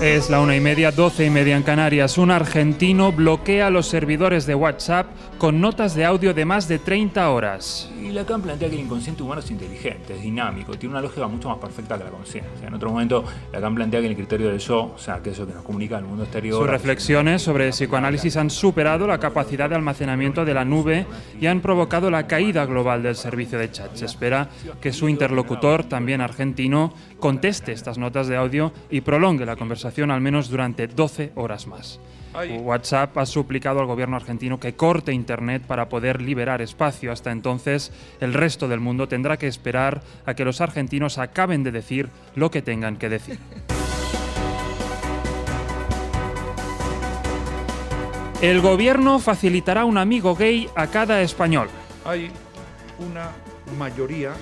Es la una y media, doce y media en Canarias. Un argentino bloquea los servidores de WhatsApp con notas de audio de más de 30 horas. Y Lacan plantea que el inconsciente humano es inteligente, es dinámico, tiene una lógica mucho más perfecta que la conciencia. En otro momento, Lacan plantea que el criterio del yo, o sea, que es eso que nos comunica al mundo exterior. Sus reflexiones sobre psicoanálisis han superado la capacidad de almacenamiento de la nube y han provocado la caída global del servicio de chat. Se espera que su interlocutor, también argentino, conteste estas notas de audio y prolongue la conversación al menos durante 12 horas más. WhatsApp ha suplicado al gobierno argentino que corte Internet para poder liberar espacio. Hasta entonces, el resto del mundo tendrá que esperar a que los argentinos acaben de decir lo que tengan que decir. El gobierno facilitará un amigo gay a cada español. Hay una mayoría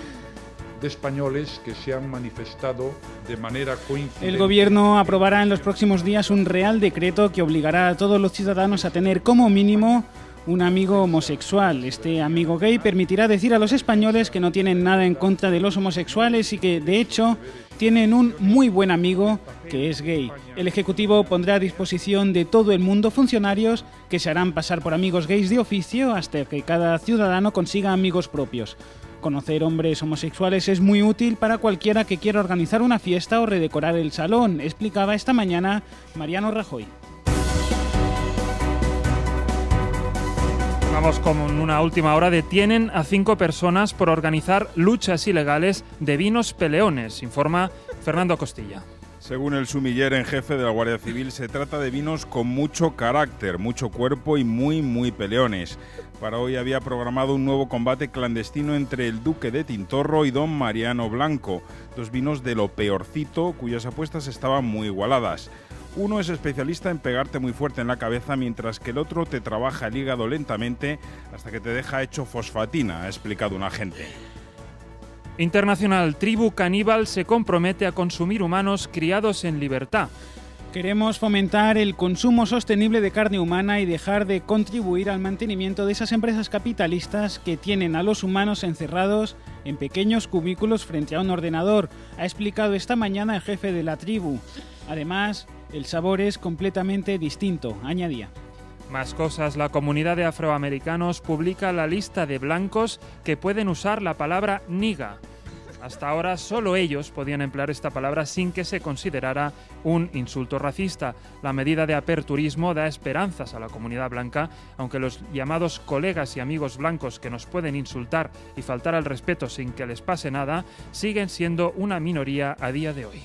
españoles que se han manifestado de manera coincidente. El gobierno aprobará en los próximos días un real decreto que obligará a todos los ciudadanos a tener como mínimo un amigo homosexual. Este amigo gay permitirá decir a los españoles que no tienen nada en contra de los homosexuales y que, de hecho, tienen un muy buen amigo que es gay. El Ejecutivo pondrá a disposición de todo el mundo funcionarios que se harán pasar por amigos gays de oficio hasta que cada ciudadano consiga amigos propios. Conocer hombres homosexuales es muy útil para cualquiera que quiera organizar una fiesta o redecorar el salón, explicaba esta mañana Mariano Rajoy. Vamos con una última hora. Detienen a cinco personas por organizar luchas ilegales de vinos peleones, informa Fernando Costilla. Según el sumiller en jefe de la Guardia Civil, se trata de vinos con mucho carácter, mucho cuerpo y muy, muy peleones. Para hoy había programado un nuevo combate clandestino entre el Duque de Tintorro y Don Mariano Blanco, dos vinos de lo peorcito cuyas apuestas estaban muy igualadas. Uno es especialista en pegarte muy fuerte en la cabeza, mientras que el otro te trabaja el hígado lentamente hasta que te deja hecho fosfatina, ha explicado un agente. Internacional Tribu Caníbal se compromete a consumir humanos criados en libertad. Queremos fomentar el consumo sostenible de carne humana y dejar de contribuir al mantenimiento de esas empresas capitalistas que tienen a los humanos encerrados en pequeños cubículos frente a un ordenador, ha explicado esta mañana el jefe de la tribu. Además, el sabor es completamente distinto, añadía. Más cosas, la comunidad de afroamericanos publica la lista de blancos que pueden usar la palabra niga. Hasta ahora solo ellos podían emplear esta palabra sin que se considerara un insulto racista. La medida de aperturismo da esperanzas a la comunidad blanca, aunque los llamados colegas y amigos blancos que nos pueden insultar y faltar al respeto sin que les pase nada, siguen siendo una minoría a día de hoy.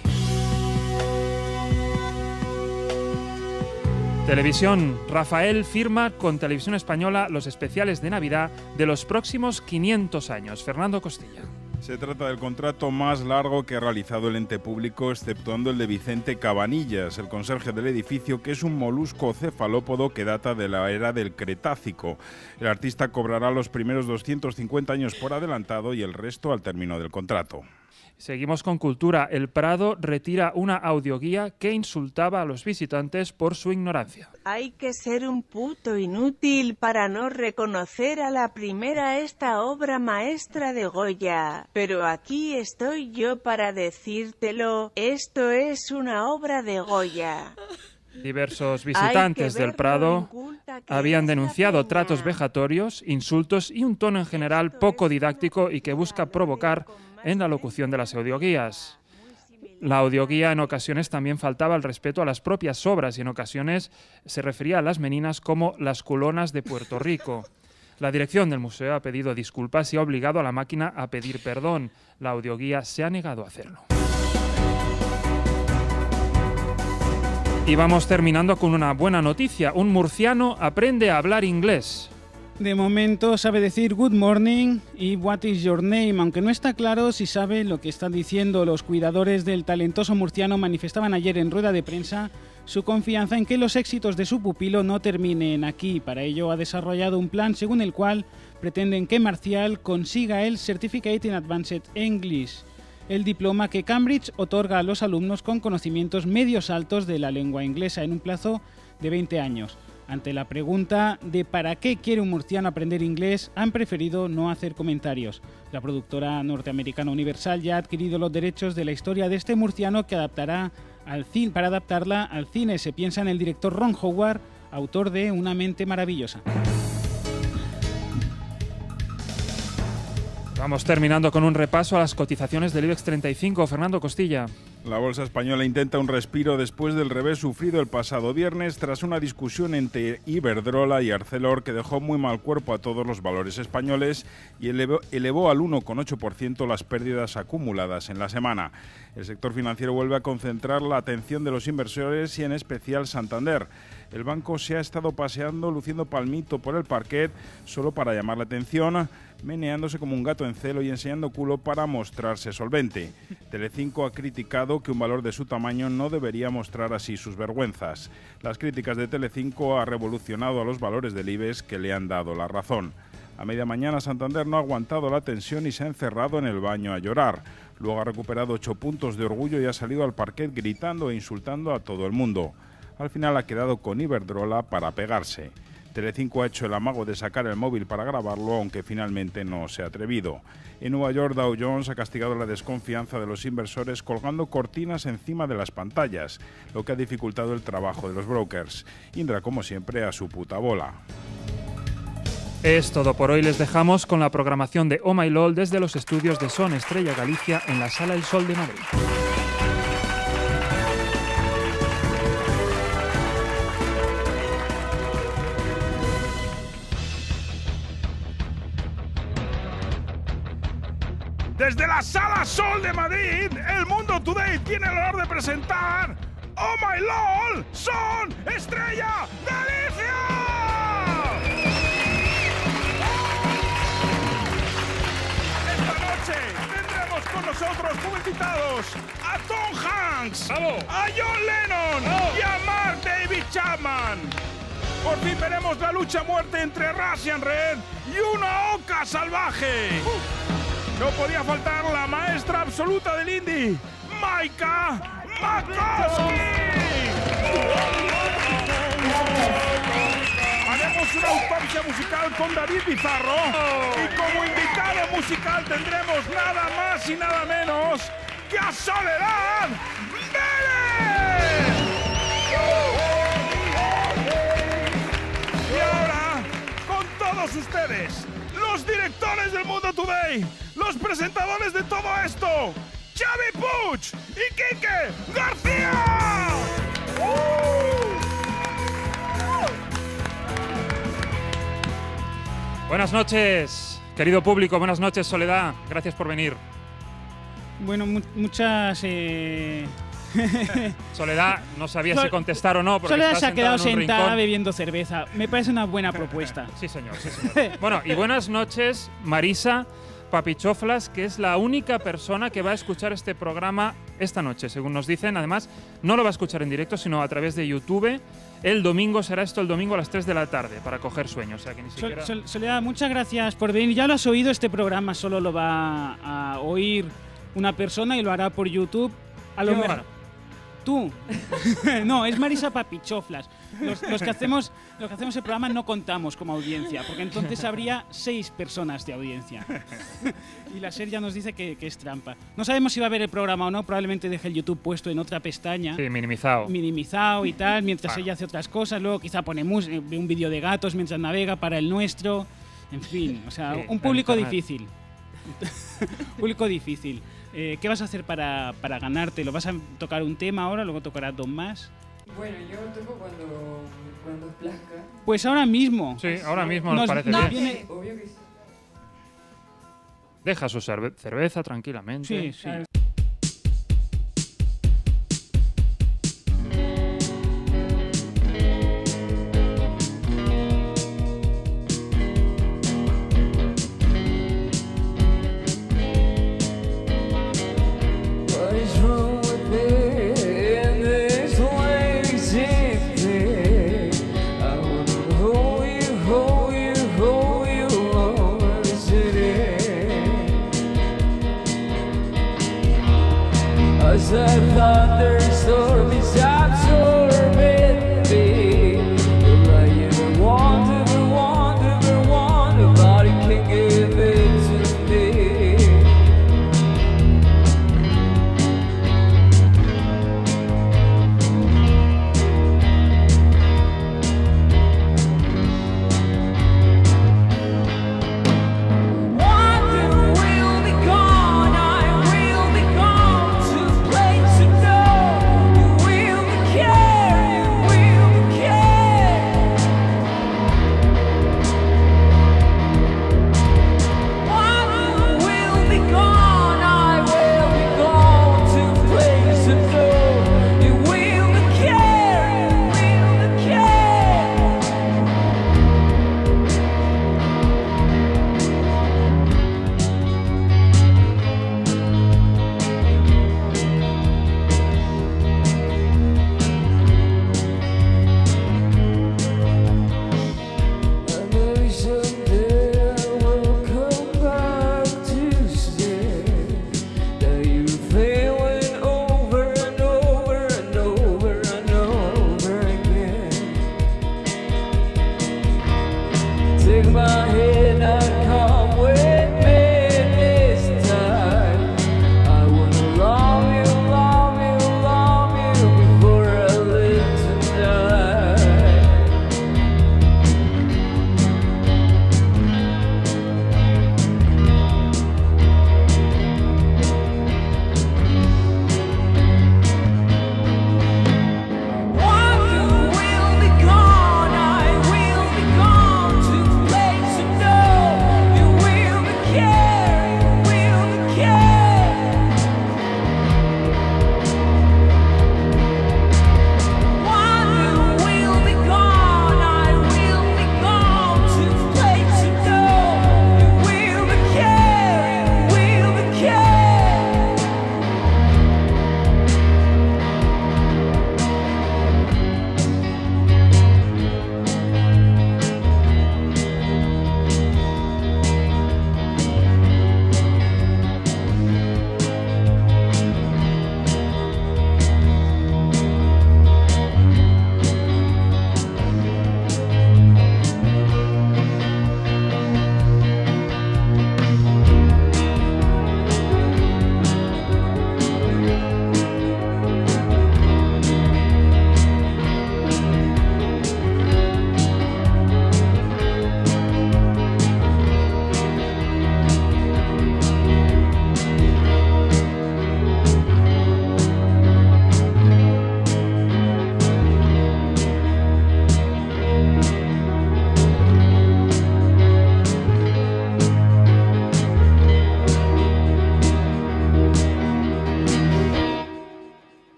Televisión. Rafael firma con Televisión Española los especiales de Navidad de los próximos 500 años. Fernando Costilla. Se trata del contrato más largo que ha realizado el ente público, exceptuando el de Vicente Cabanillas, el conserje del edificio, que es un molusco cefalópodo que data de la era del Cretácico. El artista cobrará los primeros 250 años por adelantado y el resto al término del contrato. Seguimos con cultura. El Prado retira una audioguía que insultaba a los visitantes por su ignorancia. Hay que ser un puto inútil para no reconocer a la primera esta obra maestra de Goya. Pero aquí estoy yo para decírtelo, esto es una obra de Goya. Diversos visitantes del Prado habían denunciado tratos vejatorios, insultos y un tono en general poco didáctico y que busca provocar en la locución de las audioguías. La audioguía en ocasiones también faltaba el respeto a las propias obras y en ocasiones se refería a las meninas como las culonas de Puerto Rico. La dirección del museo ha pedido disculpas y ha obligado a la máquina a pedir perdón. La audioguía se ha negado a hacerlo. Y vamos terminando con una buena noticia. Un murciano aprende a hablar inglés. De momento sabe decir good morning y what is your name, aunque no está claro si sabe lo que están diciendo los cuidadores del talentoso murciano manifestaban ayer en rueda de prensa su confianza en que los éxitos de su pupilo no terminen aquí. Para ello ha desarrollado un plan según el cual pretenden que Marcial consiga el Certificate in Advanced English, el diploma que Cambridge otorga a los alumnos con conocimientos medios altos de la lengua inglesa en un plazo de 20 años. Ante la pregunta de para qué quiere un murciano aprender inglés, han preferido no hacer comentarios. La productora norteamericana Universal ya ha adquirido los derechos de la historia de este murciano que adaptará al cine, para adaptarla al cine. Se piensa en el director Ron Howard, autor de Una mente maravillosa. Vamos terminando con un repaso a las cotizaciones del IBEX 35. Fernando Costilla. La bolsa española intenta un respiro después del revés sufrido el pasado viernes tras una discusión entre Iberdrola y Arcelor que dejó muy mal cuerpo a todos los valores españoles y elevó, elevó al 1,8% las pérdidas acumuladas en la semana. El sector financiero vuelve a concentrar la atención de los inversores y en especial Santander. El banco se ha estado paseando luciendo palmito por el parquet solo para llamar la atención meneándose como un gato en celo y enseñando culo para mostrarse solvente. Telecinco ha criticado que un valor de su tamaño no debería mostrar así sus vergüenzas. Las críticas de Telecinco ha revolucionado a los valores del IBEX que le han dado la razón. A media mañana Santander no ha aguantado la tensión y se ha encerrado en el baño a llorar. Luego ha recuperado ocho puntos de orgullo y ha salido al parquet gritando e insultando a todo el mundo. Al final ha quedado con Iberdrola para pegarse. Telecinco ha hecho el amago de sacar el móvil para grabarlo, aunque finalmente no se ha atrevido. En Nueva York, Dow Jones ha castigado la desconfianza de los inversores colgando cortinas encima de las pantallas, lo que ha dificultado el trabajo de los brokers. Indra, como siempre, a su puta bola. Es todo por hoy. Les dejamos con la programación de Oh My LOL desde los estudios de Son Estrella Galicia en la Sala El Sol de Madrid. Desde la Sala Sol de Madrid, el Mundo Today tiene el honor de presentar Oh My LOL, Son Estrella Galicia. Esta noche tendremos con nosotros como invitados a Tom Hanks, a John Lennon y a Mark David Chapman. Por fin veremos la lucha a muerte entre Russian Red y una oca salvaje. No podía faltar la maestra absoluta del indie, Maika Makowski. Haremos una autopsia musical con David Pizarro y como invitado musical tendremos nada más y nada menos que a Soledad Vélez. Y ahora, con todos ustedes, los directores del Mundo Today, los presentadores de todo esto, Xavi Puig y Quique García. Buenas noches, querido público. Buenas noches, Soledad. Gracias por venir. Bueno, mu- muchas... eh, Soledad, no sabía Sol- si contestar o no. porque Soledad se ha quedado sentada rincón. bebiendo cerveza. Me parece una buena propuesta. Sí, señor, sí, señor. Bueno, y buenas noches, Marisa Papichoflas, que es la única persona que va a escuchar este programa esta noche, según nos dicen. Además, no lo va a escuchar en directo, sino a través de YouTube. El domingo será esto el domingo a las 3 de la tarde, para coger sueño. O sea que ni Sol- siquiera. Sol- Soledad, muchas gracias por venir. Ya lo has oído, este programa solo lo va a oír una persona y lo hará por YouTube. A lo ¿Quién lo mejor. Tú. no, es Marisa Papichoflas. Los, los que hacemos, los que hacemos el programa no contamos como audiencia, porque entonces habría seis personas de audiencia. y la SER ya nos dice que, que es trampa. No sabemos si va a ver el programa o no, probablemente deje el YouTube puesto en otra pestaña Sí, minimizado. minimizado y tal, mientras ella hace otras cosas, luego quizá pone eh, un vídeo de gatos mientras navega para el nuestro, en fin, o sea, Sí, un público difícil. público difícil. Eh, ¿Qué vas a hacer para, para ganártelo? ¿Vas a tocar un tema ahora, luego tocarás dos más? Bueno, yo toco cuando, cuando plazca. Pues ahora mismo. Sí, ahora mismo nos, Nos- parece nos bien. viene- Obvio que sí. Deja su cerve- cerveza tranquilamente. Sí, sí.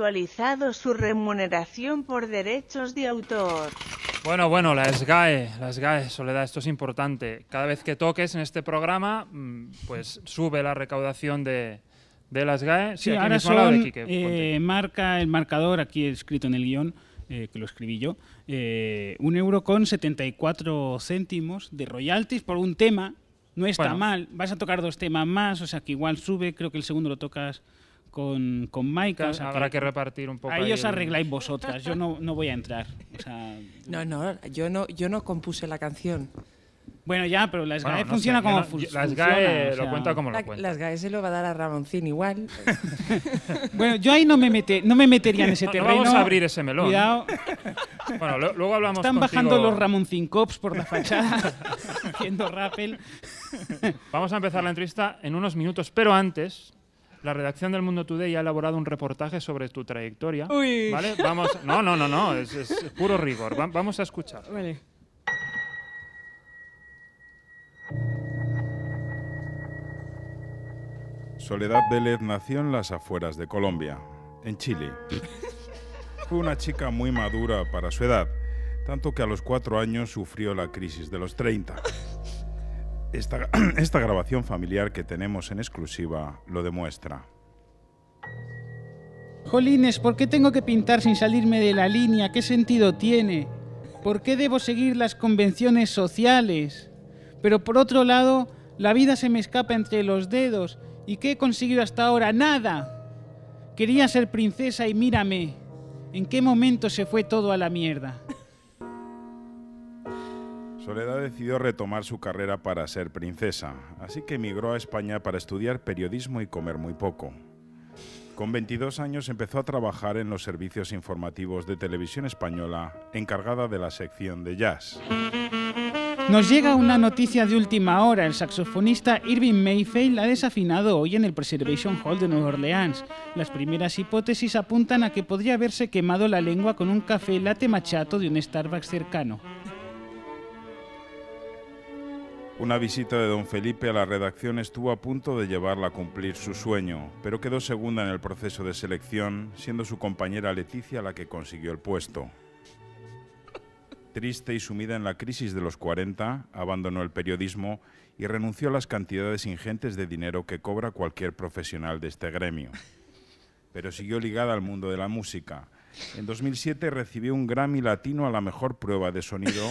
Actualizado su remuneración por derechos de autor. Bueno, bueno, la SGAE, la SGAE, Soledad, esto es importante. Cada vez que toques en este programa, mm, pues sube la recaudación de, de la SGAE. Sí, aquí ahora mismo lado de son, Quique, eh, marca el marcador aquí escrito en el guion, eh, que lo escribí yo, eh, un euro con 74 céntimos de royalties por un tema. No está Bueno. mal. Vas a tocar dos temas más, o sea que igual sube. Creo que el segundo lo tocas con, con Maika. o sea Habrá que repartir un poco Ahí ahí os el- arregláis vosotras. Yo no, no voy a entrar. O sea, No, no, yo no, yo no compuse la canción. bueno, ya, pero la SGAE Bueno, no funciona sé, como no- fu- yo- La funciona, o lo cuenta como lo La- cuenta. las GAE se lo va a dar a Ramoncín igual. Bueno, yo ahí no me, mete, no me metería en ese No, no terreno. vamos a abrir ese melón. Cuidado. Bueno, lo- luego hablamos Están contigo. bajando los Ramoncín Cops por la fachada, haciendo rappel. Vamos a empezar la entrevista en unos minutos, pero antes, la redacción del Mundo Today ha elaborado un reportaje sobre tu trayectoria. Uy. ¿Vale? Vamos. No, no, no, no, es, es puro rigor. Va- vamos a escuchar. Vale. Soledad Vélez nació en las afueras de Colombia, en Chile. Fue una chica muy madura para su edad, tanto que a los cuatro años sufrió la crisis de los 30. Esta, esta grabación familiar que tenemos en exclusiva lo demuestra. Jolines, ¿por qué tengo que pintar sin salirme de la línea? ¿Qué sentido tiene? ¿Por qué debo seguir las convenciones sociales? Pero por otro lado, la vida se me escapa entre los dedos. ¿Y qué he conseguido hasta ahora? Nada. Quería ser princesa y mírame. ¿En qué momento se fue todo a la mierda? Soledad decidió retomar su carrera para ser princesa, así que emigró a España para estudiar periodismo y comer muy poco. Con 22 años empezó a trabajar en los servicios informativos de televisión española, encargada de la sección de jazz. Nos llega una noticia de última hora. El saxofonista Irving Mayfield ha desafinado hoy en el Preservation Hall de Nueva Orleans. Las primeras hipótesis apuntan a que podría haberse quemado la lengua con un café latte machato de un Starbucks cercano. Una visita de don Felipe a la redacción estuvo a punto de llevarla a cumplir su sueño, pero quedó segunda en el proceso de selección, siendo su compañera Leticia la que consiguió el puesto. Triste y sumida en la crisis de los 40, abandonó el periodismo y renunció a las cantidades ingentes de dinero que cobra cualquier profesional de este gremio. Pero siguió ligada al mundo de la música. En 2007 recibió un Grammy Latino a la mejor prueba de sonido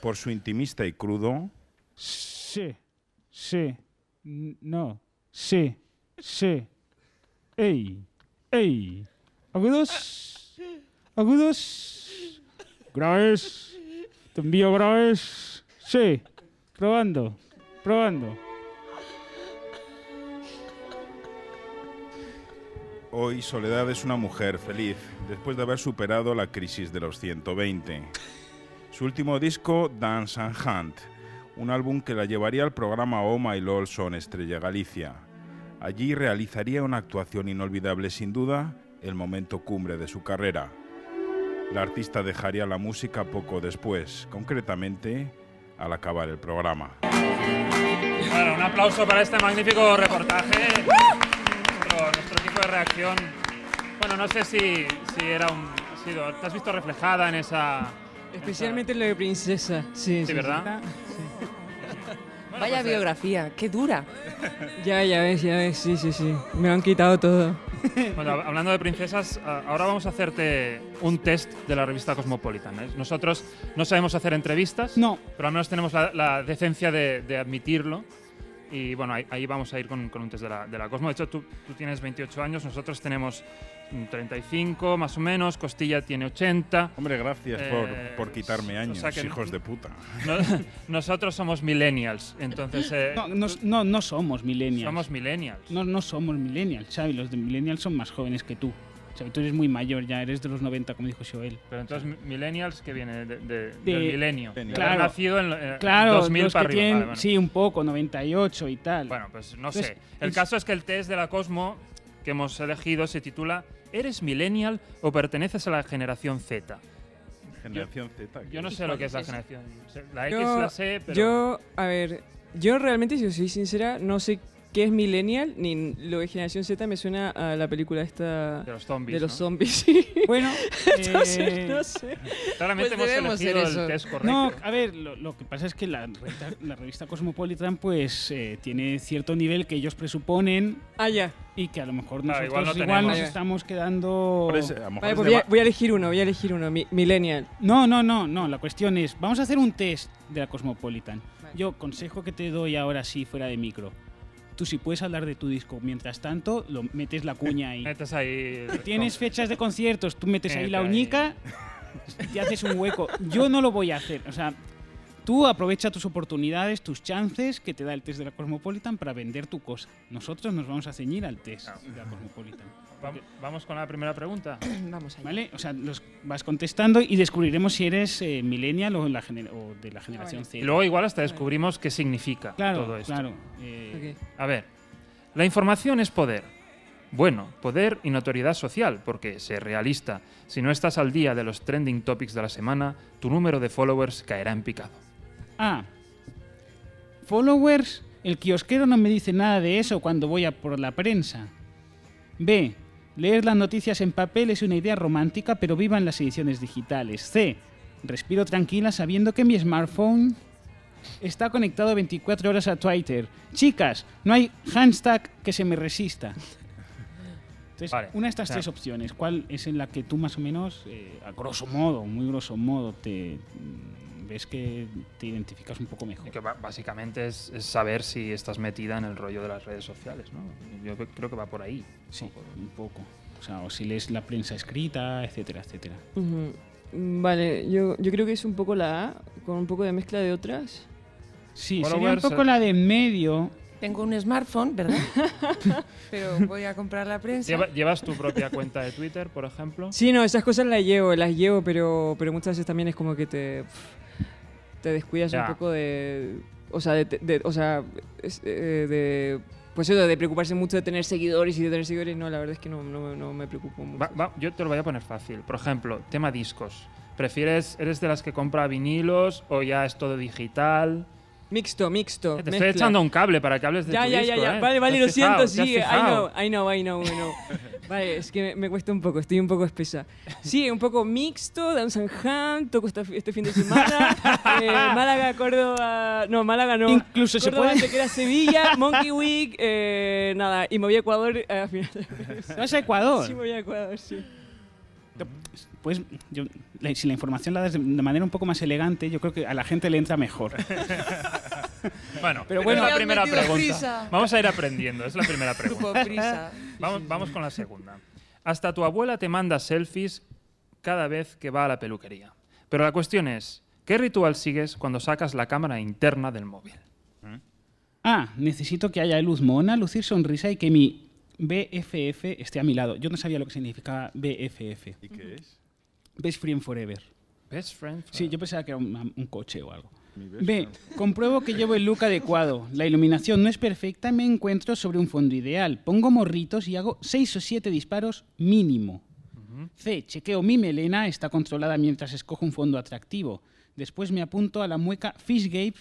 por su intimista y crudo Sí, sí, no, sí, sí. Ey, ey. Agudos, agudos, graves. Te envío graves. Sí, probando, probando. Hoy Soledad es una mujer feliz después de haber superado la crisis de los 120. Su último disco, Dance and Hunt, un álbum que la llevaría al programa Oh My LOL Son Estrella Galicia. Allí realizaría una actuación inolvidable sin duda, el momento cumbre de su carrera. La artista dejaría la música poco después, concretamente al acabar el programa. Bueno, un aplauso para este magnífico reportaje. Nuestro, nuestro equipo de reacción. Bueno, no sé si, si era un. ha sido- ¿Te has visto reflejada en esa. Especialmente lo de princesa. Sí, Sí, ¿verdad? Bueno, Vaya biografía, qué dura. Ya, ya ves, ya ves. Sí, sí, sí. Me han quitado todo. Bueno, hab- hablando de princesas, a- ahora vamos a hacerte un test de la revista Cosmopolitan. ¿eh? Nosotros no sabemos hacer entrevistas, No, pero al menos tenemos la, la decencia de, de admitirlo. Y bueno, ahí, ahí vamos a ir con, con un test de la, de la Cosmo. De hecho, tú, tú tienes 28 años, nosotros tenemos mm, 35 más o menos, Costilla tiene 80. Hombre, gracias por, Eh, por quitarme o años, sea que- hijos de puta. No- nosotros somos millennials, entonces eh, no, no, no, no somos millennials. somos millennials. No, no somos millennials, Xavi. Los de millennials son más jóvenes que tú. Xavi, tú eres muy mayor ya, eres de los 90, como dijo Joel. Pero entonces, mi- millennials que viene de, de- De- del milenio. Claro. Nacido en eh, Claro, 2000 los para que arriba. tienen, Vale, bueno. sí, un poco, 98 y tal. Bueno, pues no sé. El es- caso es que el test de la Cosmo que hemos elegido se titula ¿Eres millennial o perteneces a la generación Z? Generación Z. ¿qué Yo no sé lo que es la generación. La X Yo, la sé, pero yo, a ver, yo realmente, si os soy sincera, no sé qué es millennial ni lo de generación Z me suena a la película esta De los zombies. de los ¿no? zombies. sí. Bueno, Entonces, eh, no sé. Claramente Pues hemos debemos elegido el test correcto. No, a ver, lo, lo que pasa es que la, revista- la revista Cosmopolitan pues eh, tiene cierto nivel que ellos presuponen Ah, ya. y que a lo mejor Claro, nosotros igual no igual, nos tenemos. estamos quedando... Ese- a Vale, es pues voy a, voy a elegir uno, voy a elegir uno. mi- millennial. No, no, no, no, la cuestión es, vamos a hacer un test de la Cosmopolitan. Vale. Yo, consejo que te doy ahora sí, fuera de micro. Tú si puedes hablar de tu disco, mientras tanto, lo metes la cuña ahí. Metes ahí. Tienes fechas de conciertos, tú metes ahí la uñica y haces un hueco. Yo no lo voy a hacer. O sea, tú aprovecha tus oportunidades, tus chances que te da el test de la Cosmopolitan para vender tu cosa. Nosotros nos vamos a ceñir al test de la Cosmopolitan. Va- Vamos con la primera pregunta. Vamos allá. ¿Vale? O sea, los vas contestando y descubriremos si eres eh, millennial o, la gener- o de la generación Z. Y luego igual hasta descubrimos qué significa claro, todo esto. claro. eh. A ver, la información es poder. Bueno, poder y notoriedad social, porque sé realista. Si no estás al día de los trending topics de la semana, tu número de followers caerá en picado. A. Followers. El kiosquero no me dice nada de eso cuando voy a por la prensa. B. Leer las noticias en papel es una idea romántica, pero viva en las ediciones digitales. C. Respiro tranquila sabiendo que mi smartphone está conectado 24 horas a Twitter. Chicas, no hay hashtag que se me resista. Entonces, Vale, una de estas tres opciones, ¿cuál es en la que tú más o menos, eh, a grosso modo, muy grosso modo, te ves que te identificas un poco mejor? Y que ba- básicamente es, es saber si estás metida en el rollo de las redes sociales, ¿no? Yo creo que va por ahí. Sí, un poco. O sea, o si lees la prensa escrita, etcétera, etcétera. Vale, yo, yo creo que es un poco la A, con un poco de mezcla de otras. Sí, sería un poco la de en medio. Tengo un smartphone, ¿verdad? Pero voy a comprar la prensa. Lleva- ¿Llevas tu propia cuenta de Twitter, por ejemplo? Sí, no, esas cosas las llevo, las llevo, pero, pero muchas veces también es como que te, te descuidas Ya. un poco de... O sea, de... de- o sea, eh, de... Pues eso, de preocuparse mucho de tener seguidores y de tener seguidores, no, la verdad es que no, no, no me preocupo mucho. Va- va- yo te lo voy a poner fácil. Por ejemplo, tema discos. ¿Prefieres, eres de las que compra vinilos o ya es todo digital? Mixto, mixto. Eh, te mezcla. estoy echando un cable para que hables de Ya, tu ya, disco, ya, ya. ¿eh? Vale, ¿Te vale, lo siento, ¿Te has sí. I know, I know, I know, I know. Vale, es que me, me cuesta un poco, estoy un poco espesa. Sí, un poco mixto, Dance and Ham, toco esta- este fin de semana. eh, Málaga, Córdoba. No, Málaga no. Incluso se Córdoba, puede- Antequera, Sevilla, Monkey Week, eh, nada, y me voy a Ecuador eh, a final. ¿Vas a Ecuador? Sí, me voy a Ecuador, sí. Pues yo, si la información la das de manera un poco más elegante, yo creo que a la gente le entra mejor. Bueno, Pero es bueno- la primera pregunta. prisa. Vamos a ir aprendiendo, es la primera pregunta. Vamos, vamos con la segunda. Hasta tu abuela te manda selfies cada vez que va a la peluquería. Pero la cuestión es, ¿qué ritual sigues cuando sacas la cámara interna del móvil? Ah, necesito que haya luz mona, lucir sonrisa y que mi BFF esté a mi lado. Yo no sabía lo que significaba BFF. ¿Y qué es? Best Friend Forever. Best friend. Sí, yo pensaba que era un, un coche o algo. B. Compruebo que llevo el look adecuado. La iluminación no es perfecta y me encuentro sobre un fondo ideal. Pongo morritos y hago 6 o 7 disparos mínimo. C. Chequeo mi melena, está controlada mientras escojo un fondo atractivo. Después me apunto a la mueca Fish Gape.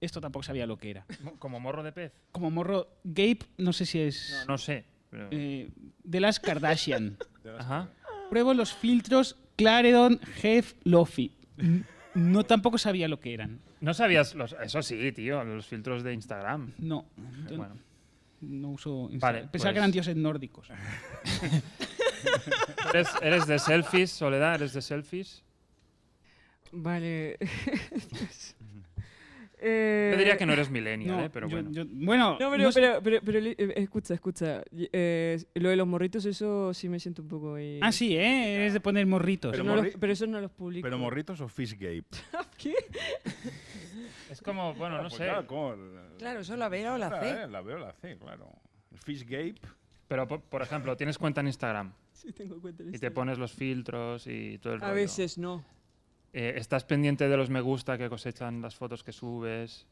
Esto tampoco sabía lo que era. Mo- Como morro de pez. Como morro Gape, no sé si es No, no sé. pero- eh, de las Kardashian. Ajá. Pruebo los filtros Claredon, Hef, Lofi. No tampoco sabía lo que eran. No sabías los. Eso sí, tío, los filtros de Instagram. No, yo Bueno, no uso Instagram. Vale, Pensaba pues- que eran dioses nórdicos. ¿Eres, eres de selfies, Soledad? ¿Eres de selfies? Vale. Yo Eh, diría que no eres millennial, No, ¿eh? pero yo- bueno. yo- bueno, No, pero, no sé- pero, pero, eh, escucha, escucha. eh, lo de los morritos, eso sí me siento un poco ahí. Ah, sí, ¿eh? Eres de poner morritos. Pero, Pero no morri- los- pero eso no los publico. ¿Pero morritos o Fishgate? ¿Qué? Es como, bueno, no Pues sé. Claro. Claro, eso la B o la Ah, C. eh, La veo la C, claro. Fishgape. Pero, por, por ejemplo, tienes cuenta en Instagram Sí, tengo cuenta de y te Instagram. pones los filtros y todo el A rollo. veces no. Eh, ¿Estás pendiente de los me gusta que cosechan las fotos que subes?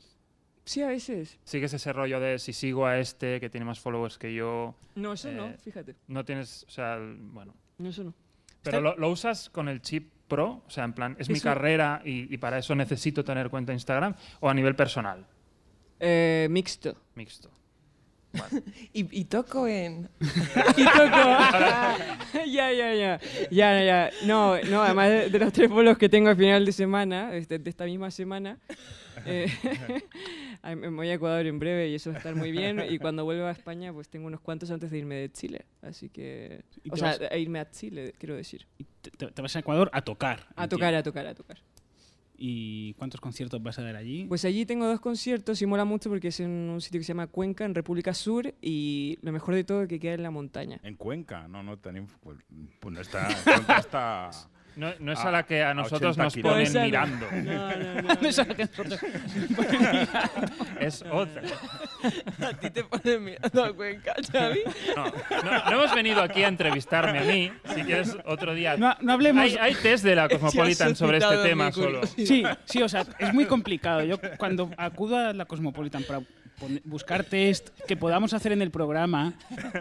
Sí, a veces. ¿Sigues ese rollo de si sigo a este que tiene más followers que yo? No, eso no, Eh, fíjate. No tienes, o sea, el- bueno. No, eso no. Pero lo, lo usas con el chip Pro, o sea, en plan, es mi carrera y, y para eso necesito tener cuenta Instagram o a nivel personal, Eh, mixto. mixto. Y, y toco en... y toco. ya, ya, ya. Ya, ya. No, no, además de, de los tres bolos que tengo al final de semana, este, de esta misma semana, eh, me voy a Ecuador en breve y eso va a estar muy bien. Y cuando vuelva a España, pues tengo unos cuantos antes de irme de Chile. Así que. ¿Y O sea, a irme a Chile, quiero decir. Te, te- te vas a Ecuador a tocar. A tocar, a tocar, a tocar. ¿Y cuántos conciertos vas a dar allí? Pues allí tengo dos conciertos y mola mucho porque es en un sitio que se llama Cuenca, en República Sur, y lo mejor de todo es que queda en la montaña. En Cuenca, no, no tenemos. Pues, pues no está. Cuenca está No, no es A- a la que a nosotros 80 nos ponen mirando. No, no, no. No es a la que nosotros- Es otra. A ti te ponen mirando a Cuenca, Xavi. No, no, no hemos venido aquí a entrevistarme a mí. Si quieres, otro día. No, no hablemos. Hay, hay test de la Cosmopolitan sobre este tema solo. Sí, sí, o sea, es muy complicado. Yo cuando acudo a la Cosmopolitan para buscar test que podamos hacer en el programa,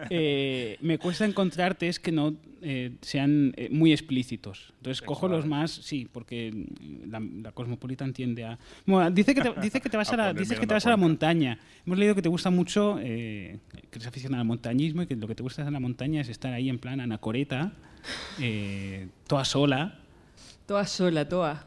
eh, me cuesta encontrar test que no eh, sean eh, muy explícitos. Entonces cojo los más, sí, porque mm, la, la Cosmopolitan tiende a... Bueno, dice que te, dice que te vas a, A la, dices que te vas a la montaña. Hemos leído que te gusta mucho, eh, que eres aficionado al montañismo y que lo que te gusta en la montaña es estar ahí en plan anacoreta, eh, toda sola. Toda sola, toda.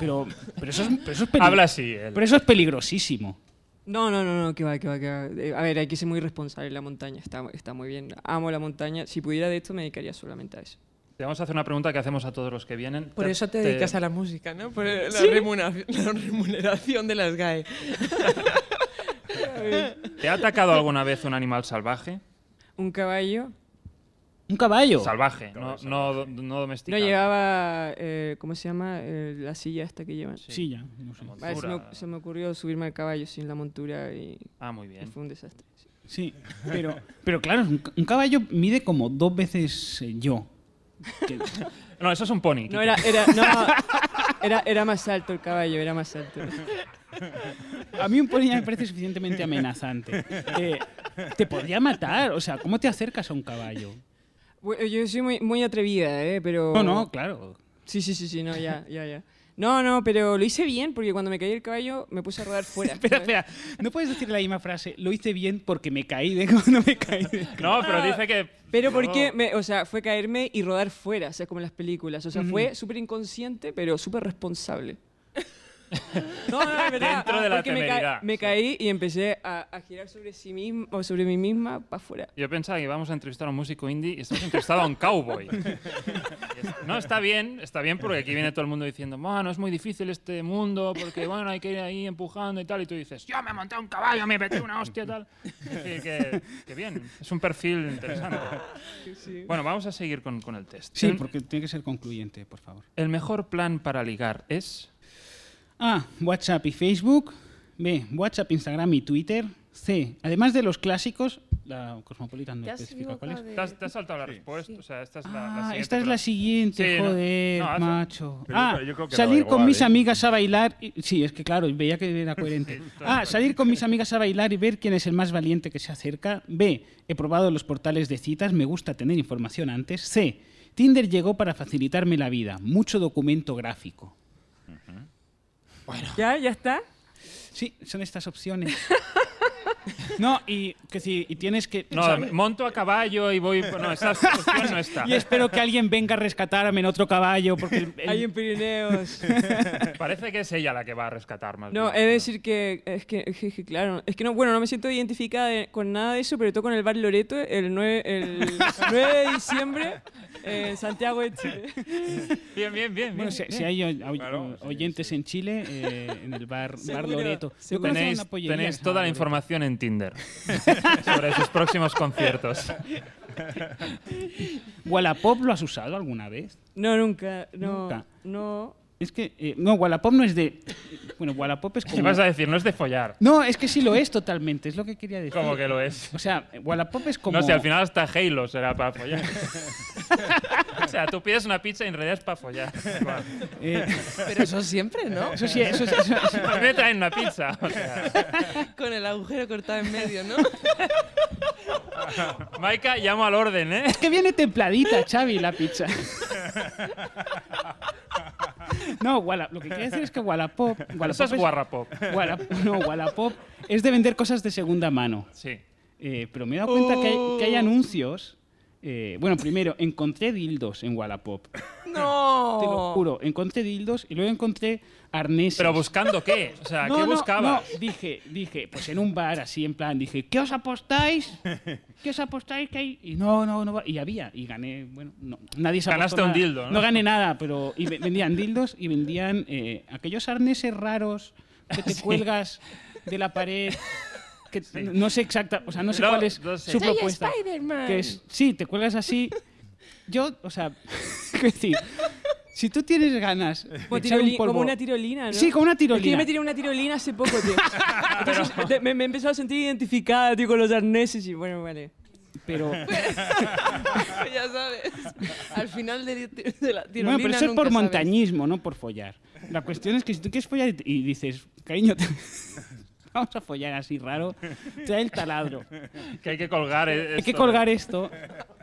Pero, pero eso es, pero eso es Habla así. él. pero eso es peligrosísimo. No, no, no, no, que va, que va, que va. Eh, A ver, hay que ser muy responsable en la montaña, está, está muy bien. Amo la montaña. Si pudiera de esto, me dedicaría solamente a eso. Te vamos a hacer una pregunta que hacemos a todos los que vienen. Por eso te dedicas a la música, ¿no? Por la, remuneración, la remuneración de las GAE. ¿Te ha atacado alguna vez un animal salvaje? Un caballo. Un caballo. Salvaje, no, no, no No domesticado. llevaba, eh, ¿cómo se llama? Eh, la silla esta que llevan. Sí, ya. no sé. Vale, se, me, se me ocurrió subirme al caballo sin la montura y, Ah, muy y bien. fue un desastre. sí. Sí, pero, pero claro, un, ca- un caballo mide como dos veces eh, yo. Que- No, eso es un pony. No, era, era, no, era, era más alto el caballo, era más alto. a mí un pony ya me parece suficientemente amenazante. Eh, te podría matar, o sea, ¿cómo te acercas a un caballo? Bueno, yo soy muy, muy atrevida, ¿eh? Pero... No, no, claro. Sí, sí, sí, sí, no, ya, ya, ya. No, no, pero lo hice bien porque cuando me caí el caballo me puse a rodar fuera. Espera, espera, no puedes decir la misma frase, lo hice bien porque me caí de cuando me caí de... No, pero dice que. Pero luego- porque, me, o sea, fue caerme y rodar fuera, o sea, como en las películas. O sea, fue súper inconsciente, pero súper responsable. No, no, es verdad. Dentro de la porque me, ca- caí y empecé a, a girar sobre sí mismo, o sobre mí misma para afuera. Yo pensaba que íbamos a entrevistar a un músico indie y estamos entrevistando a un cowboy. No, está bien, está bien porque aquí viene todo el mundo diciendo, bueno, es muy difícil este mundo porque, bueno, hay que ir ahí empujando y tal. Y tú dices, yo me monté a un caballo, me metí una hostia y tal. Que, que bien, es un perfil interesante. Bueno, vamos a seguir con, con el test. Sí, el, porque tiene que ser concluyente, por favor. el mejor plan para ligar es... A. WhatsApp y Facebook. B. WhatsApp, Instagram y Twitter. C. Además de los clásicos, la Cosmopolitan no especifica cuál es. ¿Te has, te has saltado la respuesta? O sea, esta es la, la Ah, siguiente, esta es la siguiente, Sí, no- joder, no, macho. Pero ah, yo- yo creo que salir con mis ¿eh? amigas a bailar. y- sí, es que claro, veía que era coherente. Ah, salir con mis amigas a bailar y ver quién es el más valiente que se acerca. B, he probado los portales de citas, me gusta tener información antes. C, Tinder llegó para facilitarme la vida, mucho documento gráfico. ¿Ya? ¿Ya está? Sí, son estas opciones. No, y que si y tienes que No, ¿sabes? monto a caballo y voy... No, esa opción no está. y espero que alguien venga a rescatarme en otro caballo porque el- el- Hay en Pirineos. Parece que es ella la que va a rescatar más No, bien. he de decir que es que, es que, claro, es que no, bueno, no me siento identificada de- con nada de eso, pero toco en el bar Loreto el 9, el 9 de diciembre en Santiago de Chile. Bien, bien, bien. Bueno, bien, si, bien. si hay sí, oyentes en Chile, eh, en el bar, bar Loreto. Yo Tenéis, una pollería tenéis que se toda la Loreto. información en Tinder sobre sus próximos conciertos. ¿Wallapop lo has usado alguna vez? No, nunca, no, Nunca. no. Es que, eh, no, Wallapop no es de... Bueno, Wallapop es ¿Qué como... vas a decir? No es de follar. No, es que sí lo es totalmente, es lo que quería decir. Como que lo es. O sea, Wallapop es como... No sé, al final hasta Halo será para follar. o sea, tú pides una pizza y en realidad es para follar. Eh, Pero eso siempre, ¿no? eso sí, eso, eso- eso- A mí me traen una pizza. O sea, Con el agujero cortado en medio, ¿no? Maika, llamo al orden, ¿eh? Es que viene templadita, Xavi, la pizza. No, Walla- lo que quiero decir es que Wallapop... Eso es Guarrapop. Wallapop, no, Wallapop es de vender cosas de segunda mano. Sí. Eh, pero me he dado cuenta que hay, que hay anuncios. Eh, bueno, primero, encontré dildos en Wallapop. ¡No! Te lo juro, encontré dildos y luego encontré arneses. Pero buscando qué? O sea, No, ¿qué no, buscabas? no, dije, dije, pues en un bar así, en plan, dije, ¿qué os apostáis? ¿Qué os apostáis que hay? Y no, no, no, va- y había, y gané, bueno, no, nadie se Ganaste un nada. dildo, ¿no? No gané nada, pero y ve- vendían dildos y vendían eh, aquellos arneses raros que te cuelgas de la pared. Que no sé exacta, o sea, no sé No, cuál es no sé. su Soy propuesta. Spider-Man. Que es, sí, te cuelgas así. Yo, o sea, es decir, si tú tienes ganas de Como, echar un tiroli- polvo- como una tirolina, ¿no? Sí, como una Es que yo tirolina. me tiré una tirolina hace poco, tío. Entonces me, me he empezado a sentir identificada, tío, con los arneses y bueno, vale. pero ya sabes. Al final de, de la tirolina Bueno, pero eso es por sabes. montañismo, no por follar. La cuestión es que si tú quieres follar y- y dices, cariño, te- vamos a follar así raro, trae el taladro. Que hay que colgar. eh, Hay que esto. colgar esto.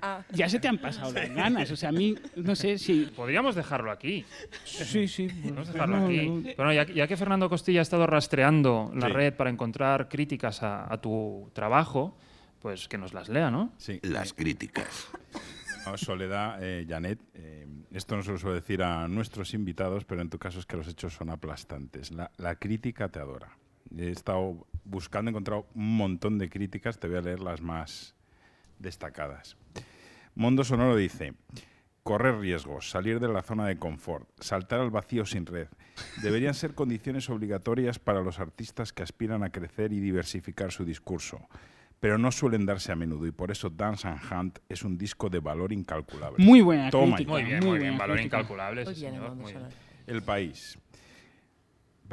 Ah. Ya se te han pasado las ganas. O sea, a mí, no sé si. Podríamos dejarlo aquí. Sí, sí. Podemos dejarlo No, aquí. no. Bueno, ya, ya que Fernando Costilla ha estado rastreando la Sí. red para encontrar críticas a, a tu trabajo, pues que nos las lea, ¿no? Sí. Las críticas. No, Soledad, eh, Janet, eh, esto no se lo suelo decir a nuestros invitados, pero en tu caso es que los hechos son aplastantes. La, la crítica te adora. He estado buscando, he encontrado un montón de críticas, te voy a leer las más destacadas. Mondo Sonoro dice, correr riesgos, salir de la zona de confort, saltar al vacío sin red, deberían ser condiciones obligatorias para los artistas que aspiran a crecer y diversificar su discurso, pero no suelen darse a menudo y por eso Dance and Hunt es un disco de valor incalculable. Muy buena Toma crítica. Muy bien, muy muy bien. Valor crítica. incalculable, Muy sí, bien, señor. Muy bien. El país.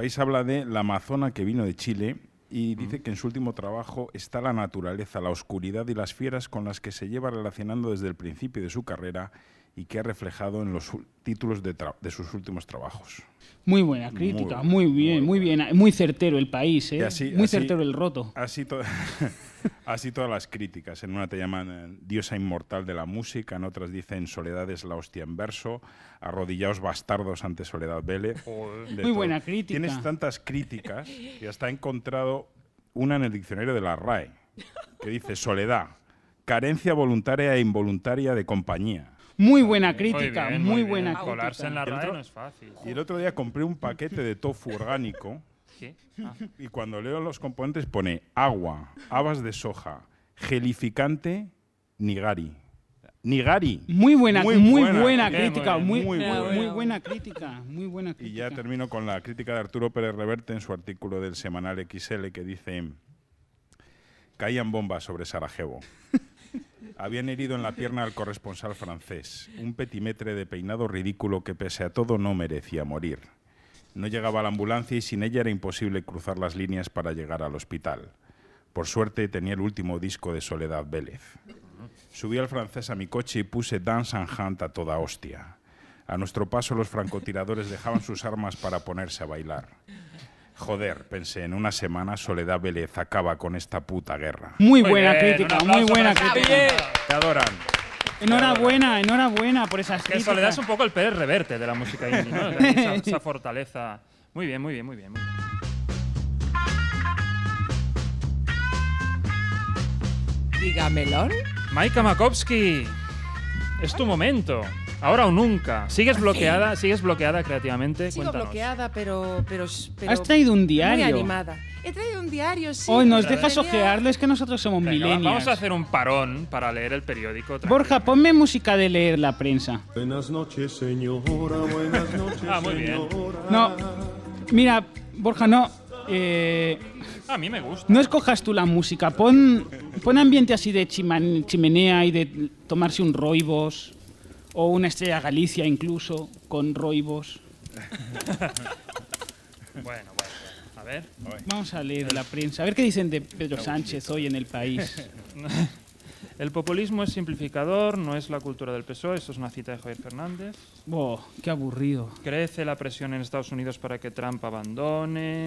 País habla de la amazona que vino de Chile y dice que en su último trabajo está la naturaleza, la oscuridad y las fieras con las que se lleva relacionando desde el principio de su carrera y que ha reflejado en los ul- títulos de, sus últimos trabajos. Muy buena crítica, Muy muy, bien, muy bien. Muy certero el país, ¿eh? Así- muy así- certero el roto. Así, to- así todas las críticas. En una te llaman eh, diosa inmortal de la música, en otras dicen soledad es la hostia en verso, arrodillaos bastardos ante Soledad Vélez. Muy todo. buena crítica. Tienes tantas críticas que hasta he encontrado una en el diccionario de la RAE, que dice soledad, carencia voluntaria e involuntaria de compañía. Muy buena Muy crítica, bien, muy, bien. buena Colarse en la otro- no es fácil. Y el otro día compré un paquete de tofu orgánico ¿Qué? Ah. y cuando leo los componentes pone agua, habas de soja, gelificante, nigari. Nigari. Muy buena, muy, buena, crítica, muy muy, bien. muy, buena. buena crítica, muy buena Y crítica. ya termino con la crítica de Arturo Pérez Reverte en su artículo del semanal XL que dice, caían bombas sobre Sarajevo. Habían herido en la pierna al corresponsal francés, un petimetre de peinado ridículo que pese a todo no merecía morir. No llegaba la ambulancia y sin ella era imposible cruzar las líneas para llegar al hospital. Por suerte tenía el último disco de Soledad Vélez. Subí al francés a mi coche y puse Dance and Hunt a toda hostia. A nuestro paso los francotiradores dejaban sus armas para ponerse a bailar. Joder, pensé, en una semana Soledad Vélez acaba con esta puta guerra. Muy, Muy buena bien, crítica, muy buena crítica. Te adoran. Enhorabuena, enhorabuena por esas Que críticas. Soledad es un poco el Pérez Reverte de la música indie, ¿no? Esa, esa fortaleza. Muy bien, muy bien, muy bien. Muy bien. Dígamelón. Maika Makowski, es tu momento. Ahora o nunca. ¿Sigues bloqueada? ¿Sigues bloqueada creativamente? Sigo Cuéntanos. bloqueada, pero, pero, pero Has traído un Muy diario. animada. He traído un diario, sí. Hoy nos dejas tenía- ojearlo, es que nosotros somos Venga, millennials. vamos a hacer un parón para leer el periódico. Borja, ponme música de leer la prensa. Buenas noches, señora. Buenas noches, Ah, muy bien. señora. No, mira, Borja, no. eh, A mí me gusta. no escojas tú la música. Pon, pon ambiente así de chiman- chimenea y de tomarse un roibos. O una estrella Galicia incluso, con roibos. Bueno, bueno, bueno. A ver. Vamos a leer la prensa. A ver qué dicen de Pedro Sánchez hoy en el país. El populismo es simplificador, no es la cultura del PSOE, esto es una cita de Javier Fernández. Oh, qué aburrido. Crece la presión en Estados Unidos para que Trump abandone.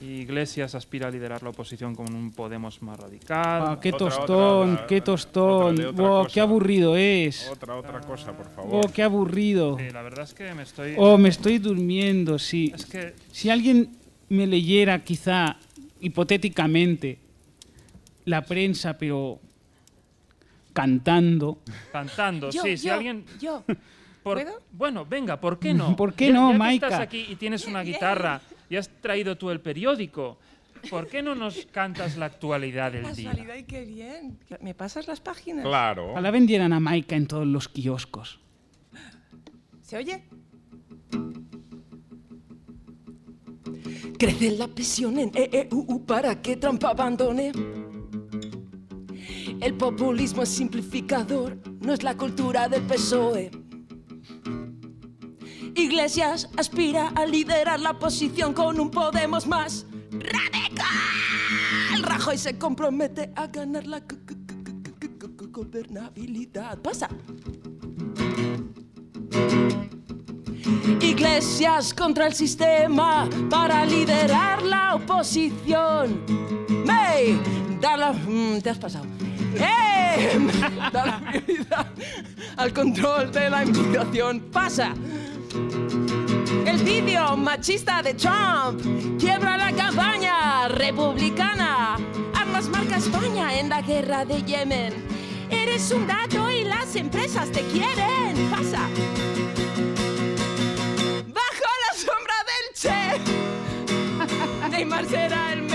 Iglesias aspira a liderar la oposición con un Podemos más radical. Ah, qué tostón, otra, qué otra, tostón. otra, Oh, qué aburrido es. Otra, otra cosa, por favor. Oh, qué aburrido. Sí, la verdad es que me estoy. Oh, me estoy durmiendo, sí. Es que Si alguien me leyera, quizá, hipotéticamente, la prensa, pero cantando. Cantando, Yo, sí. Si yo, alguien. yo. por- ¿Puedo? Bueno, venga, ¿por qué no? ¿Por qué Ya- no, ya Maika? estás aquí y tienes una guitarra y has traído tú el periódico. ¿Por qué no nos cantas la actualidad del día? Casualidad y qué bien. ¿Me pasas las páginas? Claro. Ojalá vendieran a Maika en todos los kioscos. ¿Se oye? Crece la presión en EEU para que Trump abandone. El populismo es simplificador, no es la cultura del PSOE. Iglesias aspira a liderar la oposición con un Podemos más radical. Rajoy se compromete a ganar la gobernabilidad. Pasa. Iglesias contra el sistema para liderar la oposición. May, da la- mm, te has pasado. ¡Eh! Al control de la inmigración. Pasa. El vídeo machista de Trump quiebra la campaña republicana. Armas marca España en la guerra de Yemen. Eres un dato y las empresas te quieren. Pasa. Bajo la sombra del Che. Neymar será el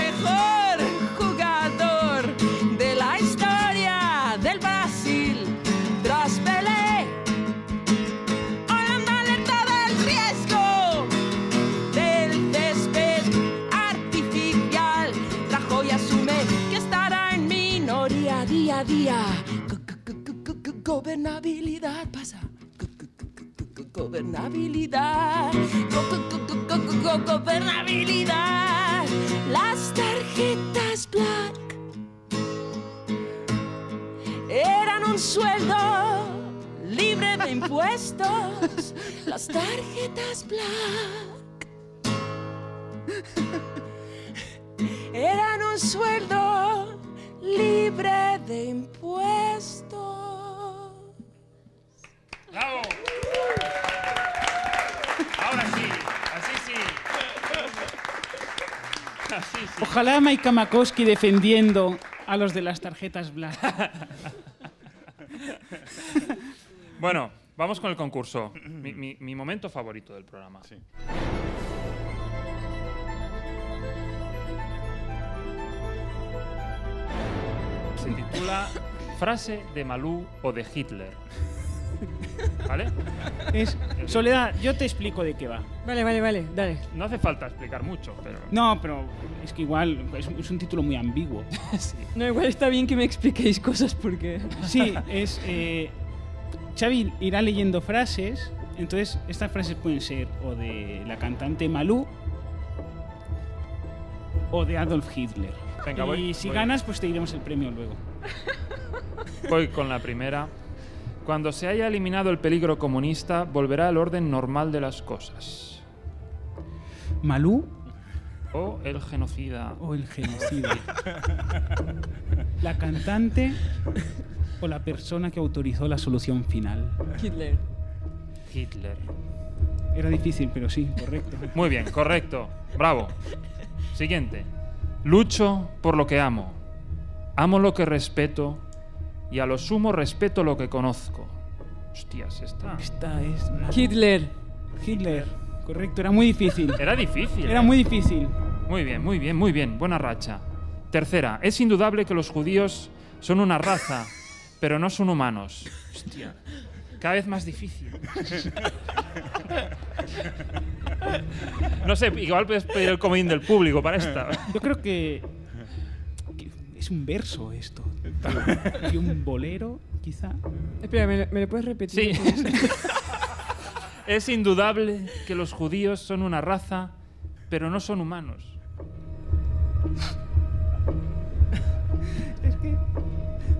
Gobernabilidad pasa. Go- go- go- go- go- Gobernabilidad. Go- go- go- go- go- go- go- Gobernabilidad. Las tarjetas black eran un sueldo libre de impuestos. Las tarjetas black eran un sueldo libre de impuestos. Sí. Ojalá Maika Makowski defendiendo a los de las tarjetas black. Bueno, vamos con el concurso. Mi, mi- mi momento favorito del programa. Se titula Frase de Malú o de Hitler. ¿Vale? Es, Soledad, yo te explico de qué va. Vale, vale, vale, dale. No hace falta explicar mucho, pero... No, pero es que igual es, es un título muy ambiguo. No, igual está bien que me expliquéis cosas porque... Sí, es. eh, Xavi irá leyendo frases. Entonces, estas frases pueden ser o de la cantante Malú o de Adolf Hitler. Venga, y voy- si voy. ganas, pues te diremos el premio luego. Voy con la primera. Cuando se haya eliminado el peligro comunista, volverá al orden normal de las cosas. ¿Malú? O el genocida. O el genocida. ¿La cantante o la persona que autorizó la solución final? Hitler. Hitler. Era difícil, pero sí, correcto. Muy bien, correcto. Bravo. Siguiente. Lucho por lo que amo. Amo lo que respeto y a lo sumo respeto lo que conozco. Hostias, esta. Esta es. Hitler. Hitler. Correcto, era muy difícil. Era difícil. Era ¿eh? muy difícil. Muy bien, muy bien, muy bien. Buena racha. Tercera. Es indudable que los judíos son una raza, pero no son humanos. Hostia. Cada vez más difícil. No sé, igual puedes pedir el comodín del público para esta. Yo creo que, que es un verso esto. Y un bolero, quizá. Espera, ¿me, lo- me lo puedes repetir? Sí. Es indudable que los judíos son una raza, pero no son humanos. Es que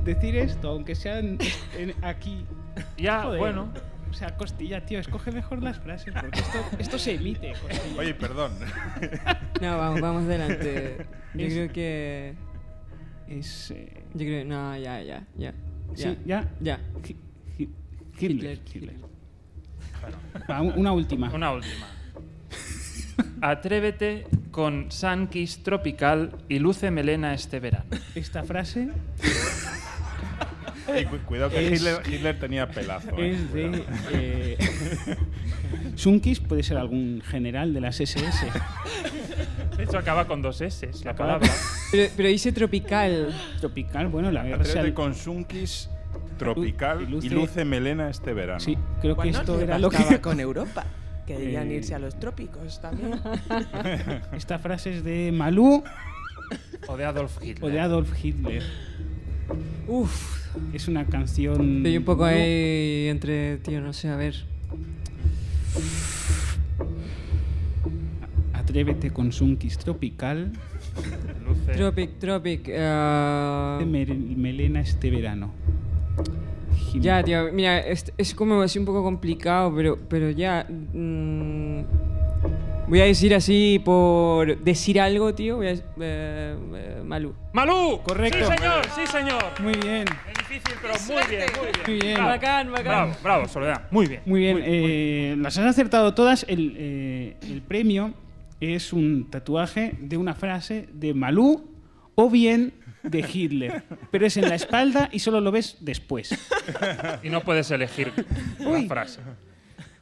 decir esto, aunque sean en- aquí. Ya, joder, bueno. O sea, Costilla, tío, escoge mejor las frases, porque esto, esto se emite. Costilla. Oye, perdón. No, vamos, vamos adelante. Yo Es- creo que... Es. eh, Yo creo... No, ya, ya, ya. Sí, ya. Ya. Hi- Hi- Hitler. Hitler. Va, un- una última. Una última. Atrévete con Sunkiss tropical y luce melena este verano. Esta frase Y cu- cuidado que Es- Hitler, Hitler tenía pelazo. ¿eh? es de... Eh, Sunkis puede ser algún general de las SS. De hecho, acaba con dos S, la Acaba- palabra. Pero, pero dice tropical. Tropical, bueno, la guerra Atrévete al- con Sunkis tropical Y y luce- luce, melena este verano. Sí, creo que Bueno, esto le era lo que... con Europa. Que debían Eh, irse a los trópicos también. Esta frase es de Malú O de Adolf Hitler. o de Adolf Hitler. Uf. Es una canción... Estoy un poco ahí entre, tío, no sé, a ver. Atrévete con Sunkis tropical. Luce- Tropic, Tropic. Mer- Melena este verano. Jim- ya, tío, mira, es, es como así un poco complicado, pero, pero ya. mm, voy a decir así por decir algo, tío. Voy a, eh, eh, Malú. ¡Malú! Correcto. Sí, señor, sí, señor. Muy bien, Es difícil, pero muy bien, muy bien. muy bien. Bravo, Bacán, bacán. bravo, bravo, Soledad. Muy bien. Muy bien, eh, las has acertado todas. El, eh, el premio es un tatuaje de una frase de Malú o bien de Hitler. Pero es en la espalda y solo lo ves después. Y no puedes elegir Uy. la frase.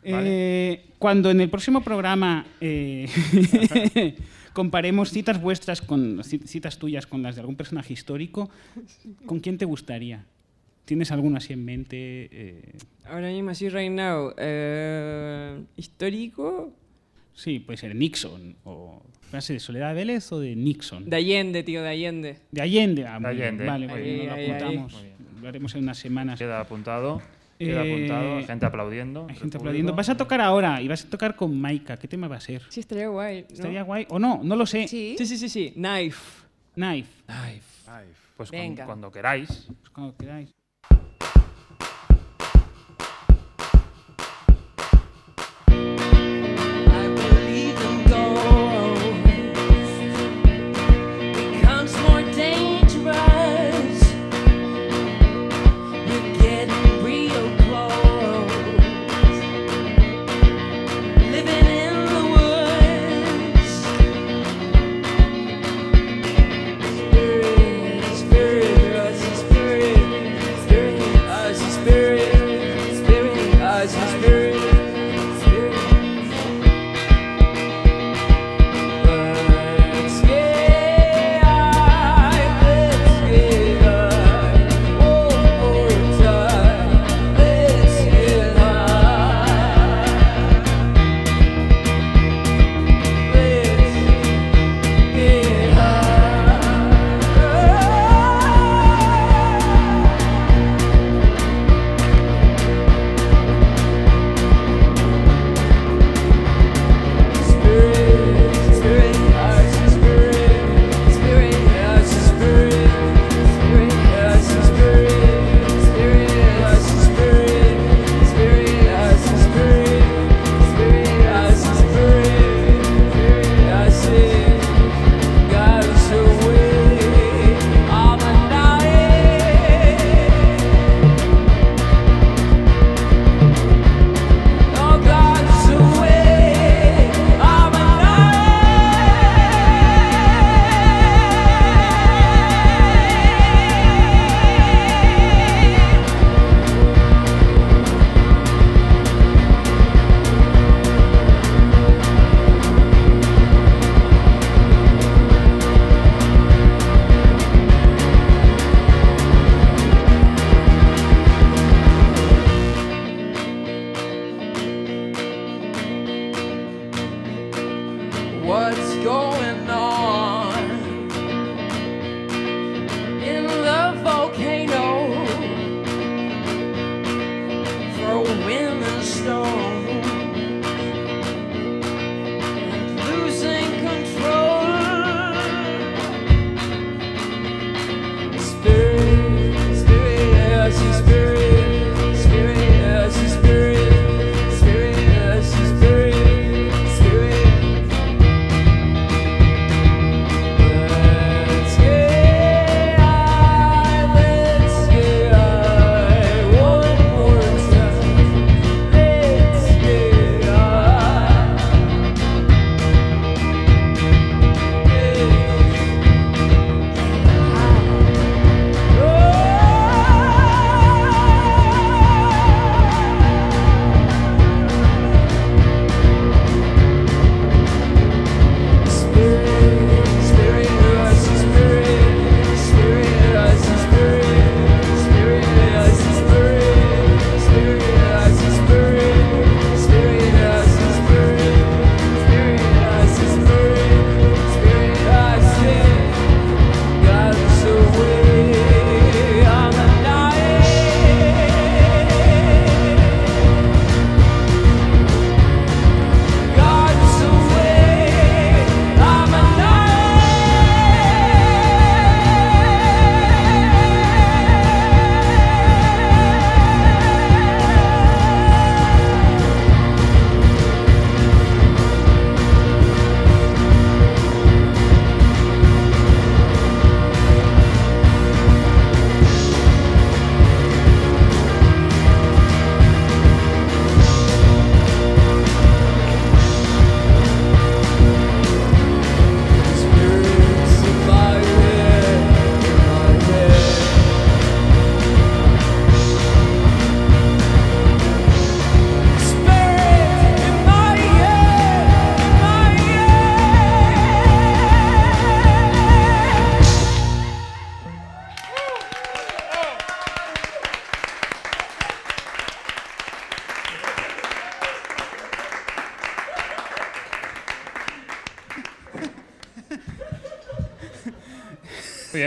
Eh, cuando en el próximo programa eh, comparemos citas vuestras con ci- citas tuyas con las de algún personaje histórico, ¿con quién te gustaría? ¿Tienes alguno así en mente? Eh, Ahora mismo, así, right now. eh, histórico. sí, puede ser Nixon o frase de Soledad Vélez o de Nixon. De Allende, tío, de Allende. De Allende. Ah, De. Allende. Vale, vale, Ahí, lo ahí, ahí. apuntamos. Lo haremos en unas semanas. Queda apuntado. Queda Eh, apuntado. Hay gente aplaudiendo. Hay gente aplaudiendo. Vas a tocar ahora y vas a tocar con Maika. ¿Qué tema va a ser? Sí, estaría guay. ¿no? ¿Estaría guay o no? No lo sé. Sí. Sí, sí, sí, sí. Knife. Knife. Ay, pues Venga. cuando queráis. Pues cuando queráis.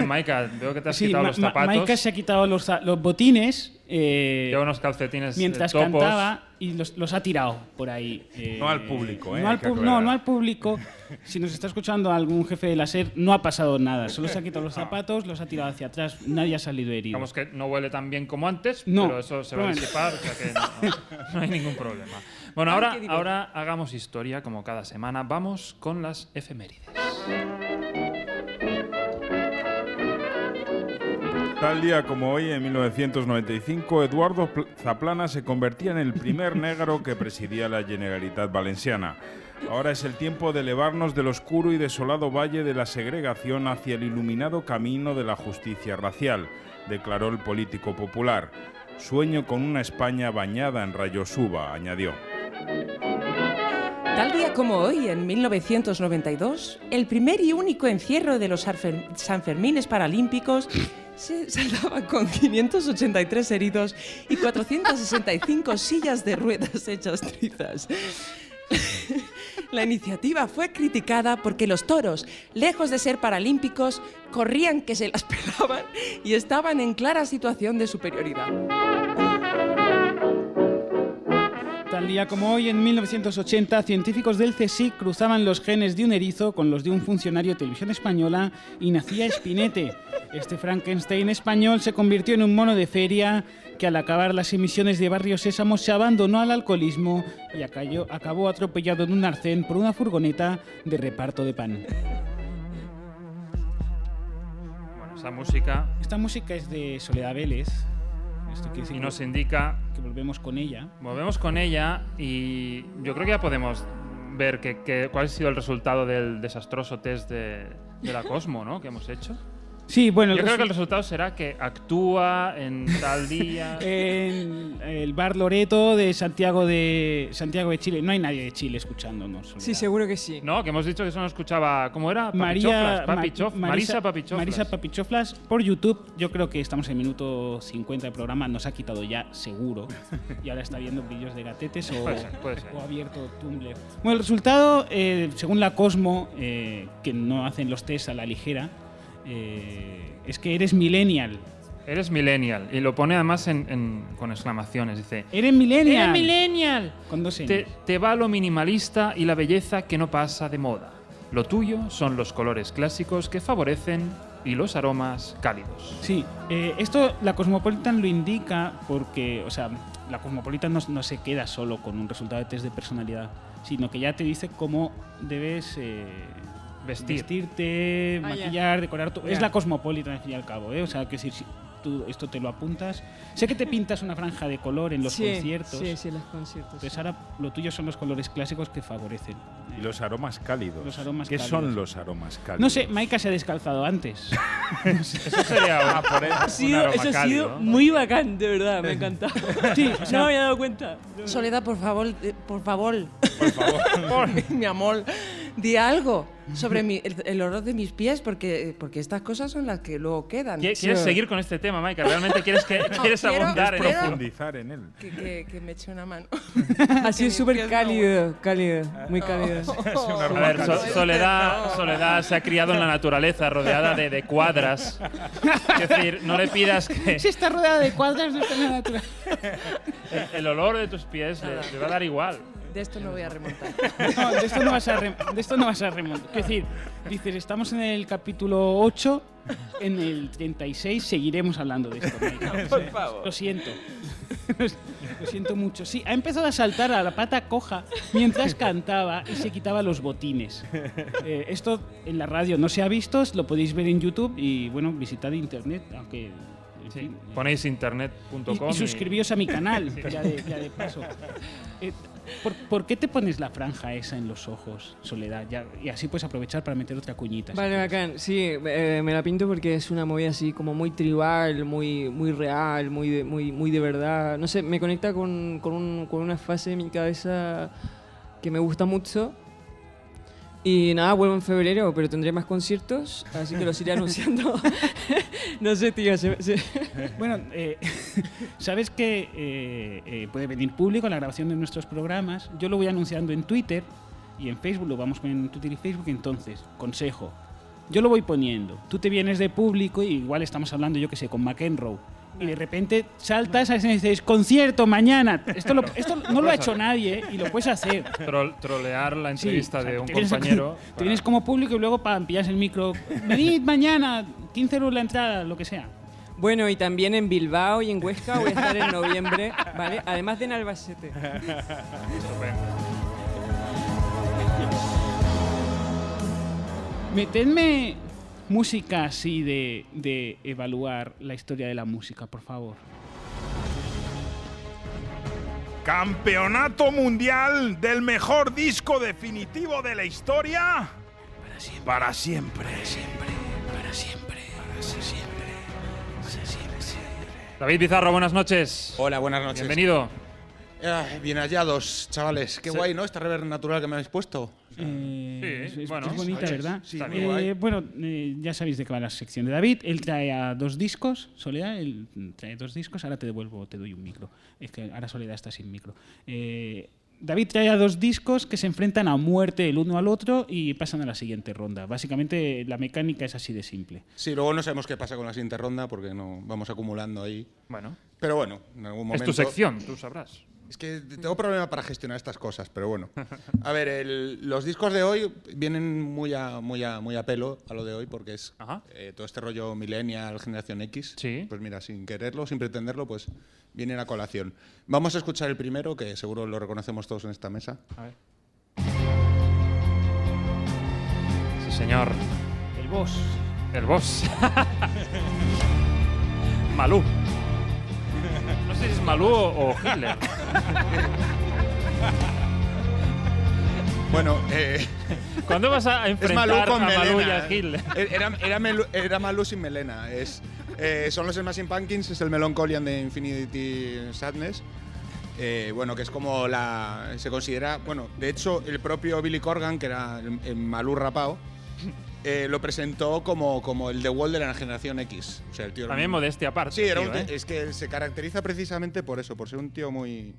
Bien, Maika, veo que te has Sí, quitado Ma- los zapatos. Maika se ha quitado los, los botines eh, Lleva unos calcetines mientras eh, topos. cantaba y los, los ha tirado por ahí. eh, No al público, ¿eh? No al, no, no al público. Si nos está escuchando algún jefe de la SER, no ha pasado nada. Solo se ha quitado los zapatos, los ha tirado hacia atrás. Nadie ha salido herido. Digamos que no huele tan bien como antes, No, pero eso se va a disipar, o sea que no, no- no hay ningún problema. Bueno, ahora, ahora hagamos historia, como cada semana. Vamos con las efemérides. Tal día como hoy, en 1995, Eduardo Pl- Zaplana se convertía en el primer negro que presidía la Generalitat Valenciana. Ahora es el tiempo de elevarnos del oscuro y desolado valle de la segregación hacia el iluminado camino de la justicia racial, declaró el político popular. Sueño con una España bañada en rayos uva, añadió. Tal día como hoy, en 1992, el primer y único encierro de los Arfer- Sanfermines Paralímpicos se saldaba con 583 heridos y 465 sillas de ruedas hechas trizas. La iniciativa fue criticada porque los toros, lejos de ser paralímpicos, corrían que se las pelaban y estaban en clara situación de superioridad. Tal día como hoy, en 1980, científicos del CSIC cruzaban los genes de un erizo con los de un funcionario de televisión española y nacía Spinete. Este Frankenstein español se convirtió en un mono de feria que al acabar las emisiones de Barrio Sésamo se abandonó al alcoholismo y acabó atropellado en un arcén por una furgoneta de reparto de pan. Bueno, esa música Esta música es de Soledad Vélez. Esto y nos indica que volvemos con ella. Volvemos con ella y yo creo que ya podemos ver que, que- cuál ha sido el resultado del desastroso test de, de la Cosmo, ¿no? Que hemos hecho. Sí, bueno, Yo creo que el resu- resultado será que actúa en tal día. en el bar Loreto de Santiago de Santiago de Chile. No hay nadie de Chile escuchándonos. Soledad. Sí, seguro que sí. No, que hemos dicho que eso no escuchaba. ¿Cómo era? María Papichoflas, Papichof- Ma- Marisa Papichoflas. Marisa Papichoflas por YouTube. Yo creo que estamos en minuto 50 de programa. Nos ha quitado ya seguro. Y ahora está viendo vídeos de gatetes o, Puede ser, puede ser. o abierto Tumblr. Bueno, el resultado, eh, según la Cosmo, eh, que no hacen los test a la ligera, eh, es que eres millennial. Eres millennial. Y lo pone además en- en- con exclamaciones. Dice: Eres millennial. ¡Eres millennial! Con dos. Te, te va lo minimalista y la belleza que no pasa de moda. Lo tuyo son los colores clásicos que favorecen y los aromas cálidos. Sí, eh, esto la Cosmopolitan lo indica porque, o sea, la Cosmopolitan no, no se queda solo con un resultado de test de personalidad, sino que ya te dice cómo debes eh, Vestir. vestirte, Ah, maquillar, decorar tu... Ya. Es la Cosmopolitan al fin y al cabo, ¿eh? O sea, que si, si tú esto te lo apuntas... Sé que te pintas una franja de color en los sí, conciertos, Sí, sí, los conciertos. entonces ahora lo tuyo son los colores clásicos que favorecen. Y los aromas cálidos. Los aromas ¿Qué cálidos. son los aromas cálidos? No sé, Maika se ha descalzado antes. Eso sería un, Ah, por eso. Ha sido, aroma eso ha sido muy bacán, de verdad, me ha encantado. Sí, o sea- no me había dado cuenta. Soledad, por favor, eh, por favor, Por favor. mi amor, di algo sobre mi- el, el olor de mis pies, porque, porque estas cosas son las que luego quedan. ¿Qui- ¿Quieres seguir con este tema, Maika? ¿Realmente quieres, que, quieres quiero- abundar en? Profundizar en él. Que, que- que me eche una mano. Ha sido súper no cálido, cálido, muy cálido. A ver, So- Soledad, Soledad se ha criado en la naturaleza, rodeada de, de cuadras. Es decir, no le pidas que Si está rodeada de cuadras, no está en la naturaleza. el, el olor de tus pies le, le va a dar igual. De esto no voy a remontar. No, de esto no vas a, de esto no vas a remontar. Es decir, dices, estamos en el capítulo 8, en el 36 seguiremos hablando de esto. Por favor. Lo siento. Lo siento mucho. Sí, ha empezado a saltar a la pata coja mientras cantaba y se quitaba los botines. Eh, esto en la radio no se ha visto, lo podéis ver en YouTube y bueno, visitad internet, aunque... Sí, fin, Ponéis internet.com y, y suscribíos a mi canal, ya, de, ya de paso. Eh, ¿por, por qué te pones la franja esa en los ojos, Soledad? Ya- y así puedes aprovechar para meter otra cuñita. si Vale, bacán. Sí, eh, me la pinto porque es una movida así como muy tribal, muy, muy real, muy de, muy, muy de verdad. No sé, me conecta con, con, un- con una fase de mi cabeza que me gusta mucho. Y nada, vuelvo en febrero, pero tendré más conciertos, así que los iré anunciando. no sé, tío. se- se- Bueno, eh, sabes que eh, eh, puede venir público la grabación de nuestros programas. Yo lo voy anunciando en Twitter y en Facebook, lo vamos poniendo en Twitter y Facebook. Entonces, consejo, yo lo voy poniendo. Tú te vienes de público y igual estamos hablando, yo que sé, con McEnroe. Y de repente saltas a ese y dices, concierto mañana. Esto, lo- esto no lo ha hecho nadie y lo puedes hacer. Trol- trolear la Sí, entrevista o sea, de un compañero. Te vienes como público y luego pam, pillas el micro. Venid mañana, 15 euros la entrada, lo que sea. Bueno, y también en Bilbao y en Huesca voy a estar en noviembre, ¿vale? Además de en Albacete. Metedme música así de, de evaluar la historia de la música, por favor. Campeonato mundial del mejor disco definitivo de la historia. Para siempre. Para siempre. Para siempre. Para siempre. Para siempre. David Pizarro, buenas noches. Hola, buenas noches. Bienvenido. Bien hallados, chavales. Qué Sí. guay, ¿no? Esta reverb natural que me habéis puesto. Eh, Sí, es, es- bueno. es bonita, Oye, ¿verdad? Está bien. Eh, guay. bueno, eh, ya sabéis de qué va la sección de David. Él trae a dos discos, Soledad, él trae dos discos. Ahora te devuelvo, te doy un micro. Es que ahora Soledad está sin micro. Eh, David trae a dos discos que se enfrentan a muerte el uno al otro y pasan a la siguiente ronda. Básicamente la mecánica es así de simple. Sí, luego no sabemos qué pasa con la siguiente ronda porque no vamos acumulando ahí. Bueno, Pero bueno, en algún es momento. tu sección, tú sabrás. Es que tengo problema para gestionar estas cosas, pero bueno. A ver, el- los discos de hoy vienen muy a, muy, a, muy a pelo a lo de hoy porque es eh, todo este rollo millennial, generación X. Sí. Pues mira, sin quererlo, sin pretenderlo, pues vienen a colación. Vamos a escuchar el primero, que seguro lo reconocemos todos en esta mesa. A ver. Sí, señor. El boss. El boss. Malú. No sé si es Malú o o Hitler. Bueno, eh, ¿Cuándo vas a enfrentar Malú con a Malú y melena. a Hitler? Era, era, Melu- era Malú sin melena. Es, eh, son los Smashing Pumpkins, es el Melancholian de Infinity Sadness. Eh, bueno, que es como la. Se considera. Bueno, de hecho, el propio Billy Corgan, que era el, el Malú rapao, eh, lo presentó como, como el The Wall de la generación X. O sea, el tío También un- modestia aparte. Sí, era tío, un- ¿eh? es que se caracteriza precisamente por eso, por ser un tío muy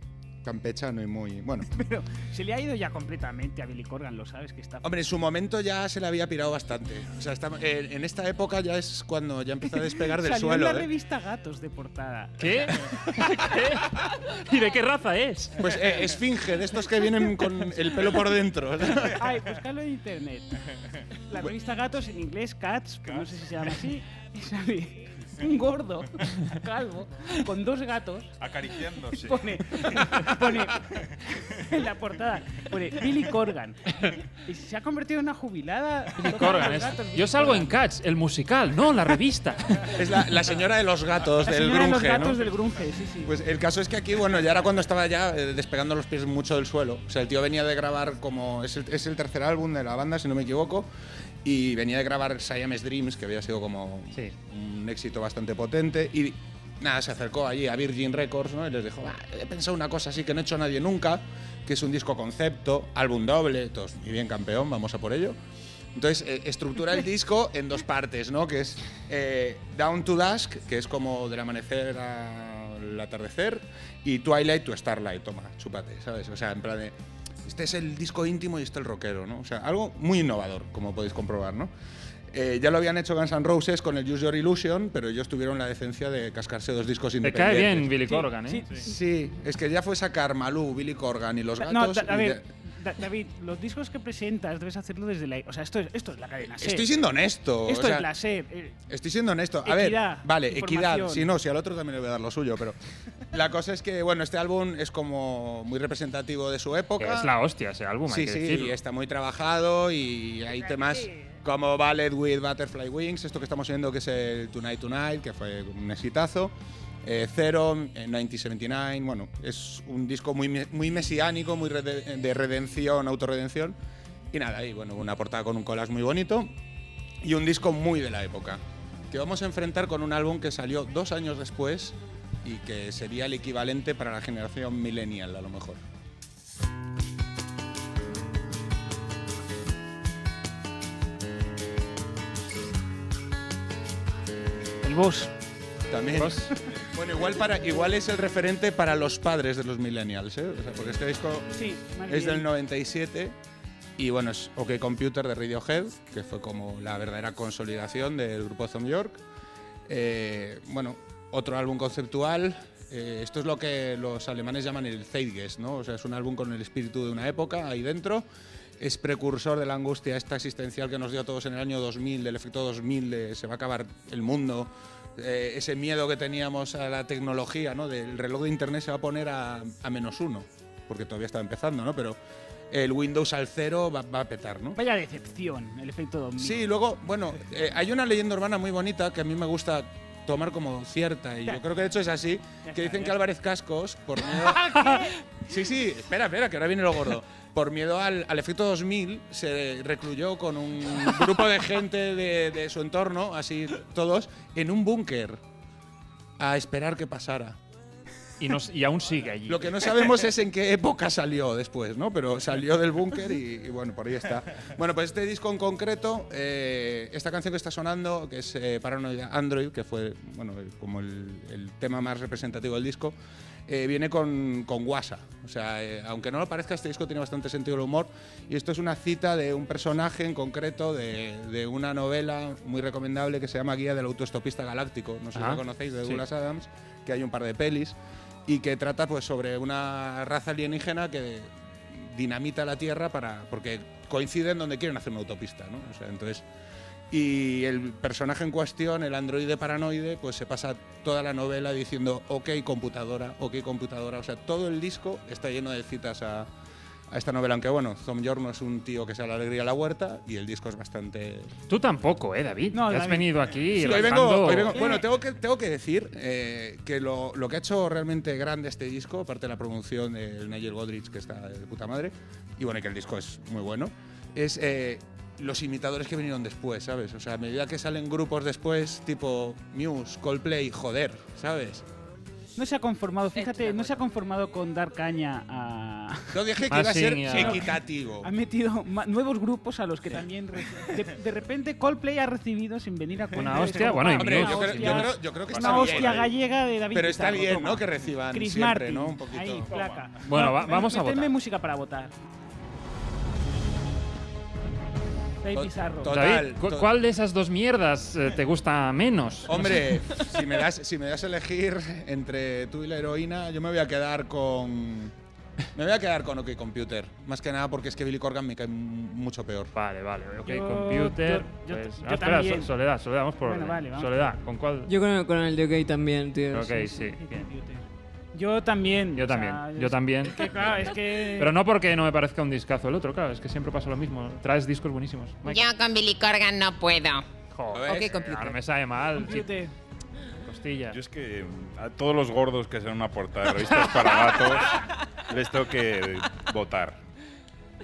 campechano y muy. Bueno. Pero se le ha ido ya completamente a Billy Corgan, lo sabes que está. Hombre, en su momento ya se le había pirado bastante. O sea, está- eh, en esta época ya es cuando ya empieza a despegar del Salió suelo. en la ¿eh? revista Gatos de portada. ¿Qué? ¿Qué? ¿Y de qué raza es? Pues eh, esfinge, de estos que vienen con el pelo por dentro. Ay, buscarlo en internet. La revista Gatos en inglés, Cats, pues no sé si se llama así, y sale un gordo, calvo, con dos gatos. Acariciándose. Pone, pone en la portada, pone Billy Corgan. Y se ha convertido en una jubilada. Billy Corgan es- gatos, Billy Yo salgo en. Cats, el musical, no la revista. Es la, la señora de los gatos La del señora de los grunge, gatos ¿no? del grunge, sí, sí. Pues el caso es que aquí, bueno, ya era cuando estaba ya eh, despegando los pies mucho del suelo. O sea, el tío venía de grabar como. Es el, es el tercer álbum de la banda, si no me equivoco. Y venía de grabar Siamese Dreams, que había sido como Sí. un éxito bastante potente. Y nada, se acercó allí a Virgin Records, ¿no? Y les dijo, "Va, he pensado una cosa así que no ha hecho nadie nunca, que es un disco concepto, álbum doble, todos, y bien campeón, vamos a por ello. Entonces, eh, estructura el disco en dos partes, ¿no? Que es eh, Down to Dusk, que es como del amanecer al atardecer, y Twilight to Starlight, toma, chúpate, ¿sabes? O sea, en plan de, este es el disco íntimo y este el rockero, ¿no? O sea, algo muy innovador, como podéis comprobar, ¿no? Eh, ya lo habían hecho Guns N' Roses con el Use Your Illusion, pero ellos tuvieron la decencia de cascarse dos discos Te independientes. cae bien Billy Corgan, ¿eh? Sí, es que ya fue sacar Malú, Billy Corgan y los gatos. No, da- a ver, Da- David, los discos que presentas debes hacerlo desde la. O sea, esto es, esto es la cadena SER. Estoy siendo honesto. Esto o sea, es la SER. eh, Estoy siendo honesto. A Equidad, ver, vale, equidad. Si no, si al otro también le voy a dar lo suyo, pero la cosa es que, bueno, este álbum es como muy representativo de su época. es la hostia ese álbum, Sí, hay que sí, decirlo. y está muy trabajado y hay temas como Ballet with Butterfly Wings, esto que estamos viendo que es el Tonight Tonight, que fue un exitazo. Eh, Zero, eh, 1979, bueno, es un disco muy, muy mesiánico, muy de redención, autorredención. Y nada, y bueno, una portada con un collage muy bonito y un disco muy de la época, que vamos a enfrentar con un álbum que salió dos años después y que sería el equivalente para la generación millennial, a lo mejor. El boss. También. Bueno, igual, para, igual es el referente para los padres de los millennials, ¿eh? O sea, porque este disco Sí, es del 97 Y bueno, es OK Computer de Radiohead, que fue como la verdadera consolidación del grupo Thom York. Eh, bueno, otro álbum conceptual. Eh, esto es lo que los alemanes llaman el Zeitgeist, ¿no? O sea, es un álbum con el espíritu de una época ahí dentro. Es precursor de la angustia esta existencial que nos dio a todos en el año 2000, del efecto 2000, de se va a acabar el mundo. Eh, ese miedo que teníamos a la tecnología, ¿no? Del reloj de internet se va a poner a, a menos uno, porque todavía está empezando, ¿no? Pero el Windows al cero va, va a petar, ¿no? Vaya decepción, el efecto 2000. Sí, luego, bueno, eh, hay una leyenda urbana muy bonita que a mí me gusta tomar como cierta, y yo creo que de hecho es así, que dicen que Álvarez Cascos, por miedo... sí, sí, espera, espera, que ahora viene lo gordo. Por miedo al, al efecto 2000, se recluyó con un grupo de gente de, de su entorno, así todos, en un búnker, a esperar que pasara. Y, nos, y aún sigue allí. Lo que no sabemos es en qué época salió después, ¿no? Pero salió del búnker y, y bueno, por ahí está. Bueno, pues este disco en concreto, eh, esta canción que está sonando, que es eh, Paranoid Android, que fue, bueno, como el, el tema más representativo del disco, eh, viene con, con guasa. O sea, eh, aunque no lo parezca, este disco tiene bastante sentido del humor. Y esto es una cita de un personaje en concreto de, de una novela muy recomendable que se llama Guía del Autoestopista Galáctico. No sé si Ah, la conocéis, de sí. Douglas Adams, que hay un par de pelis y que trata pues sobre una raza alienígena que dinamita la Tierra para porque coinciden donde quieren hacer una autopista, ¿no? O sea, entonces y el personaje en cuestión, el androide paranoide, pues se pasa toda la novela diciendo ok computadora, ok computadora, o sea, todo el disco está lleno de citas a, a esta novela, aunque bueno, Tom York no es un tío que sea la alegría a la huerta y el disco es bastante Tú tampoco, ¿eh, David? No, Que has David. venido aquí. Sí, hoy vengo- hoy vengo- bueno, tengo que, tengo que decir eh, que lo, lo que ha hecho realmente grande este disco, aparte de la promoción del Nigel Godrich, que está de puta madre, y bueno, y que el disco es muy bueno, es eh, los imitadores que vinieron después, ¿sabes? O sea, a medida que salen grupos después, tipo Muse, Coldplay, joder, ¿sabes? No se ha conformado, fíjate, no se ha conformado con dar caña a. No dije que Ah, iba a ser equitativo. Ha metido nuevos grupos a los que también. De, de repente Coldplay ha recibido sin venir a. Una hostia, bueno, y Hombre, una yo creo, hostia- yo creo- yo creo que está Una bien. hostia gallega de David Pero está Pizarro, bien. ¿no? Que reciban Chris siempre, Martin, ¿no? Un poquito. Ahí, placa. Bueno, va- vamos a votar. música para votar. David To- Pizarro. to- David, Total, ¿cu- to- ¿cuál de esas dos mierdas eh, te gusta menos? Hombre, si me, das, si me das a elegir entre tú y la heroína, yo me voy a quedar con. Me voy a quedar con OK Computer. Más que nada porque es que Billy Corgan me cae mucho peor. Vale, vale, ok, Yo- computer. yo- yo- pues- yo ah, espera, también. So- Soledad, Soledad, vamos por Bueno, orden. vale, vamos Soledad, ¿con cuál? Yo con el, con el de OK también, tío. Ok, sí. Computer. Yo también. Yo o sea, también, yo es- también. Es que, claro, es que. Pero no porque no me parezca un discazo el otro, claro, es que siempre pasa lo mismo. Traes discos buenísimos. Mike. Yo con Billy Corgan no puedo. Joder, Ok, computer. ahora me sabe mal. Costilla. Yo es que a todos los gordos que sean una portada de revistas para gatos les tengo que votar.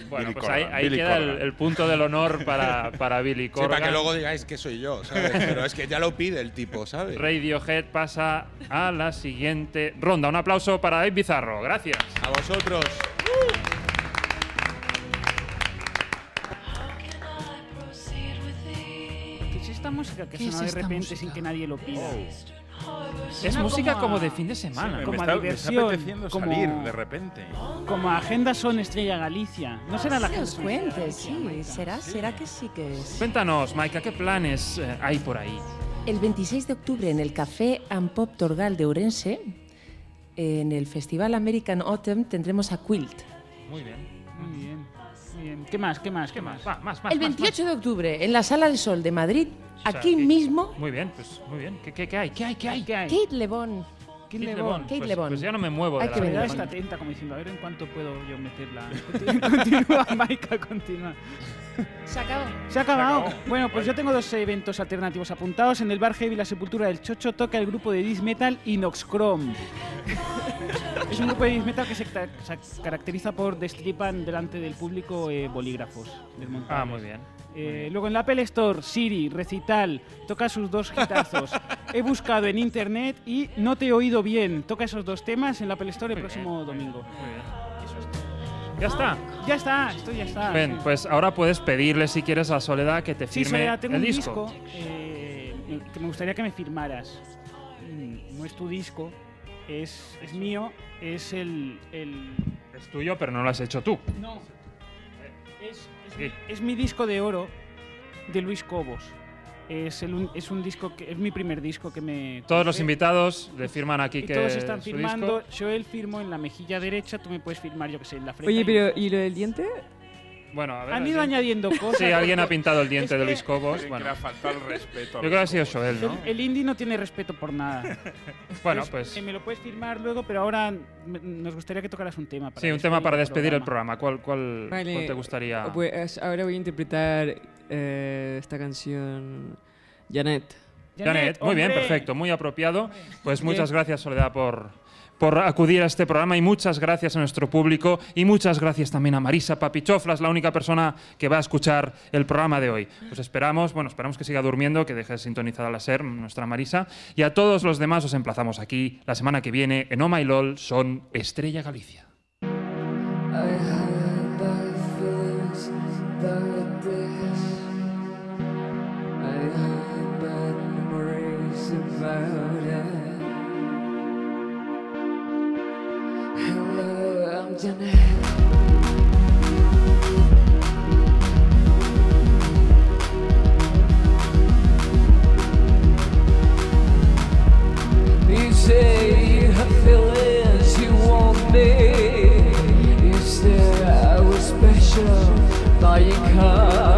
Bueno, Billy pues Corgan, ahí, ahí queda el, el punto del honor para, para Billy Sí, Corgan. para que luego digáis que soy yo, ¿sabes? Pero es que ya lo pide el tipo, ¿sabes? Radiohead pasa a la siguiente ronda. Un aplauso para David Bizarro. Gracias. A vosotros. ¿Qué es esta música que ¿Qué suena es de repente música? sin que nadie lo pida? Es música como de fin de semana. me, como está, a me está diversión, apeteciendo como- salir de repente. Como Agenda Son Estrella Galicia. ¿No será la Son Estrella cuente, sí. ¿Será, ¿Será que sí que es? Cuéntanos, Maika, ¿qué planes eh, hay por ahí? El 26 de octubre en el Café and Pop Torgal de Ourense, en el Festival American Autumn, tendremos a Quilt. Muy bien. Muy bien. Bien. ¿Qué más? ¿Qué más? ¿Qué más? Va, más, más. El más, 28 de octubre en la Sala del Sol de Madrid, sea, aquí que- mismo, más. Muy bien, pues muy bien. ¿Qué, qué, qué hay? ¿Qué hay? ¿Qué hay? ¿Qué hay? Kate Lebon. Kate Lebon. Lebon. Kate Pues- Lebon. Pues ya no me muevo de Hay la que verdad está atenta como diciendo, a ver en cuánto puedo yo meterla. Continúa, Maika, continúa. Se acabó. Se ha acabado. Bueno, pues yo tengo dos eventos alternativos apuntados. En el Bar Heavy La Sepultura del Chocho toca el grupo de Death Metal Inoxcrom. es un grupo de Death Metal que se, ca- se caracteriza por destripan delante del público eh, bolígrafos desmontables. Ah, muy bien. Eh, luego en la Apple Store, Siri, Recital, toca sus dos hitazos. He buscado en internet y no te he oído bien. Toca esos dos temas en la Apple Store el Muy próximo bien. domingo. Muy bien. Ya está. Ya está, esto ya está. Ven, sí. pues ahora puedes pedirle si quieres a Soledad que te Sí, firme Soledad, tengo el un disco. disco, eh, que me gustaría que me firmaras. Mm, No es tu disco, es, es mío, es el, el... Es tuyo, pero no lo has hecho tú. No, es, es es mi disco de oro de Luis Cobos. Es, el un, es un disco que es mi primer disco que me. Todos los invitados le firman aquí Y que todos están su firmando. disco. Joel firmo en la mejilla derecha, tú me puedes firmar, yo que sé, en la frente. Oye, pero ¿y lo del diente? Bueno, a ver. Han el ido añadiendo cosas. Sí, alguien ha pintado el diente Es de que Luis Cobos. Alguien Bueno, que le ha faltado el respeto. yo creo que ha sido. Joel, ¿no? El, el indie no tiene respeto por nada. Bueno, Es- pues. eh, me lo puedes firmar luego, pero ahora me- nos gustaría que tocaras un tema. Para Sí, un tema para despedir el programa. ¿Cuál, cuál, Vale, cuál te gustaría? Pues ahora voy a interpretar eh, esta canción, Janet. Janet, muy bien, perfecto, muy apropiado. Pues muchas gracias, Soledad, por, por acudir a este programa y muchas gracias a nuestro público y muchas gracias también a Marisa Papichoflas, la única persona que va a escuchar el programa de hoy. Pues esperamos, bueno, esperamos que siga durmiendo, que deje sintonizada la SER, nuestra Marisa. Y a todos los demás os emplazamos aquí la semana que viene en Oh My LOL, son Estrella Galicia. 那一刻。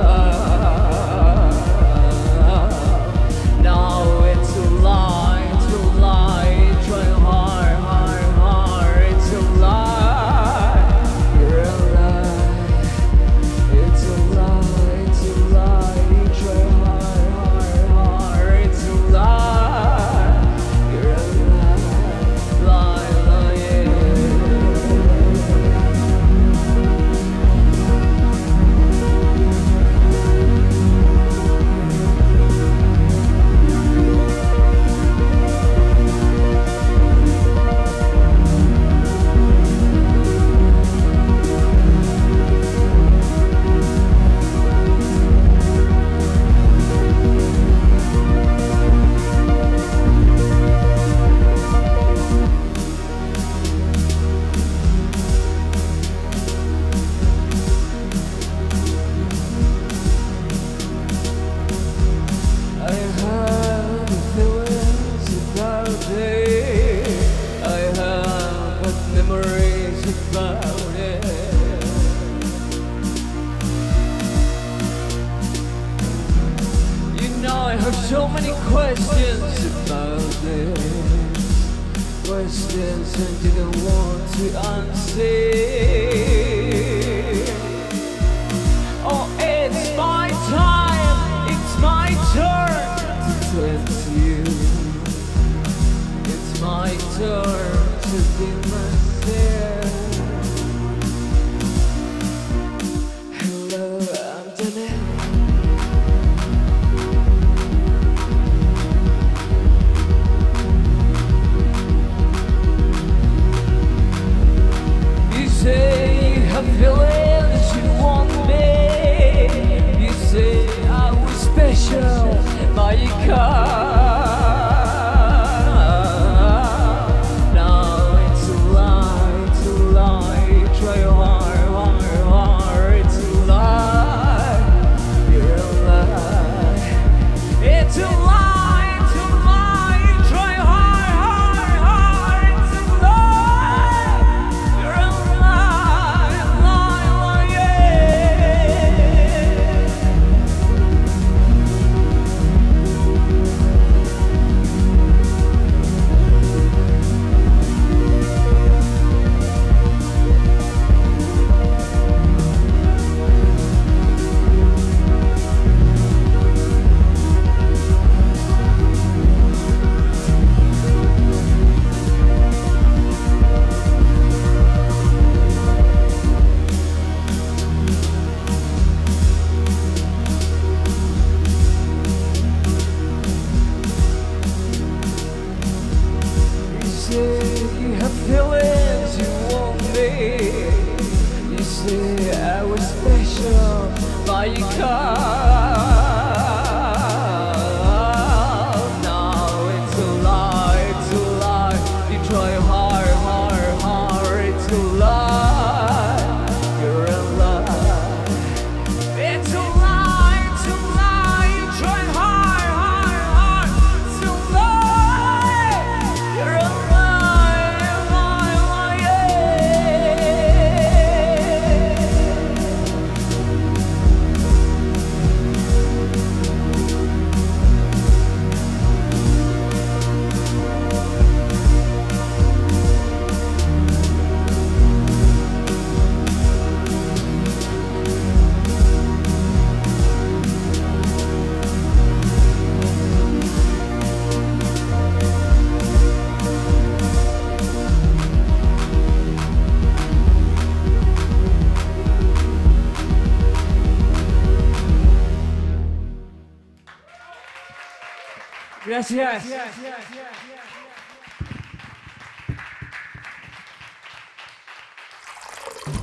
Gracias.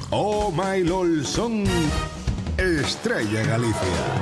Oh My LOL son Estrella Galicia.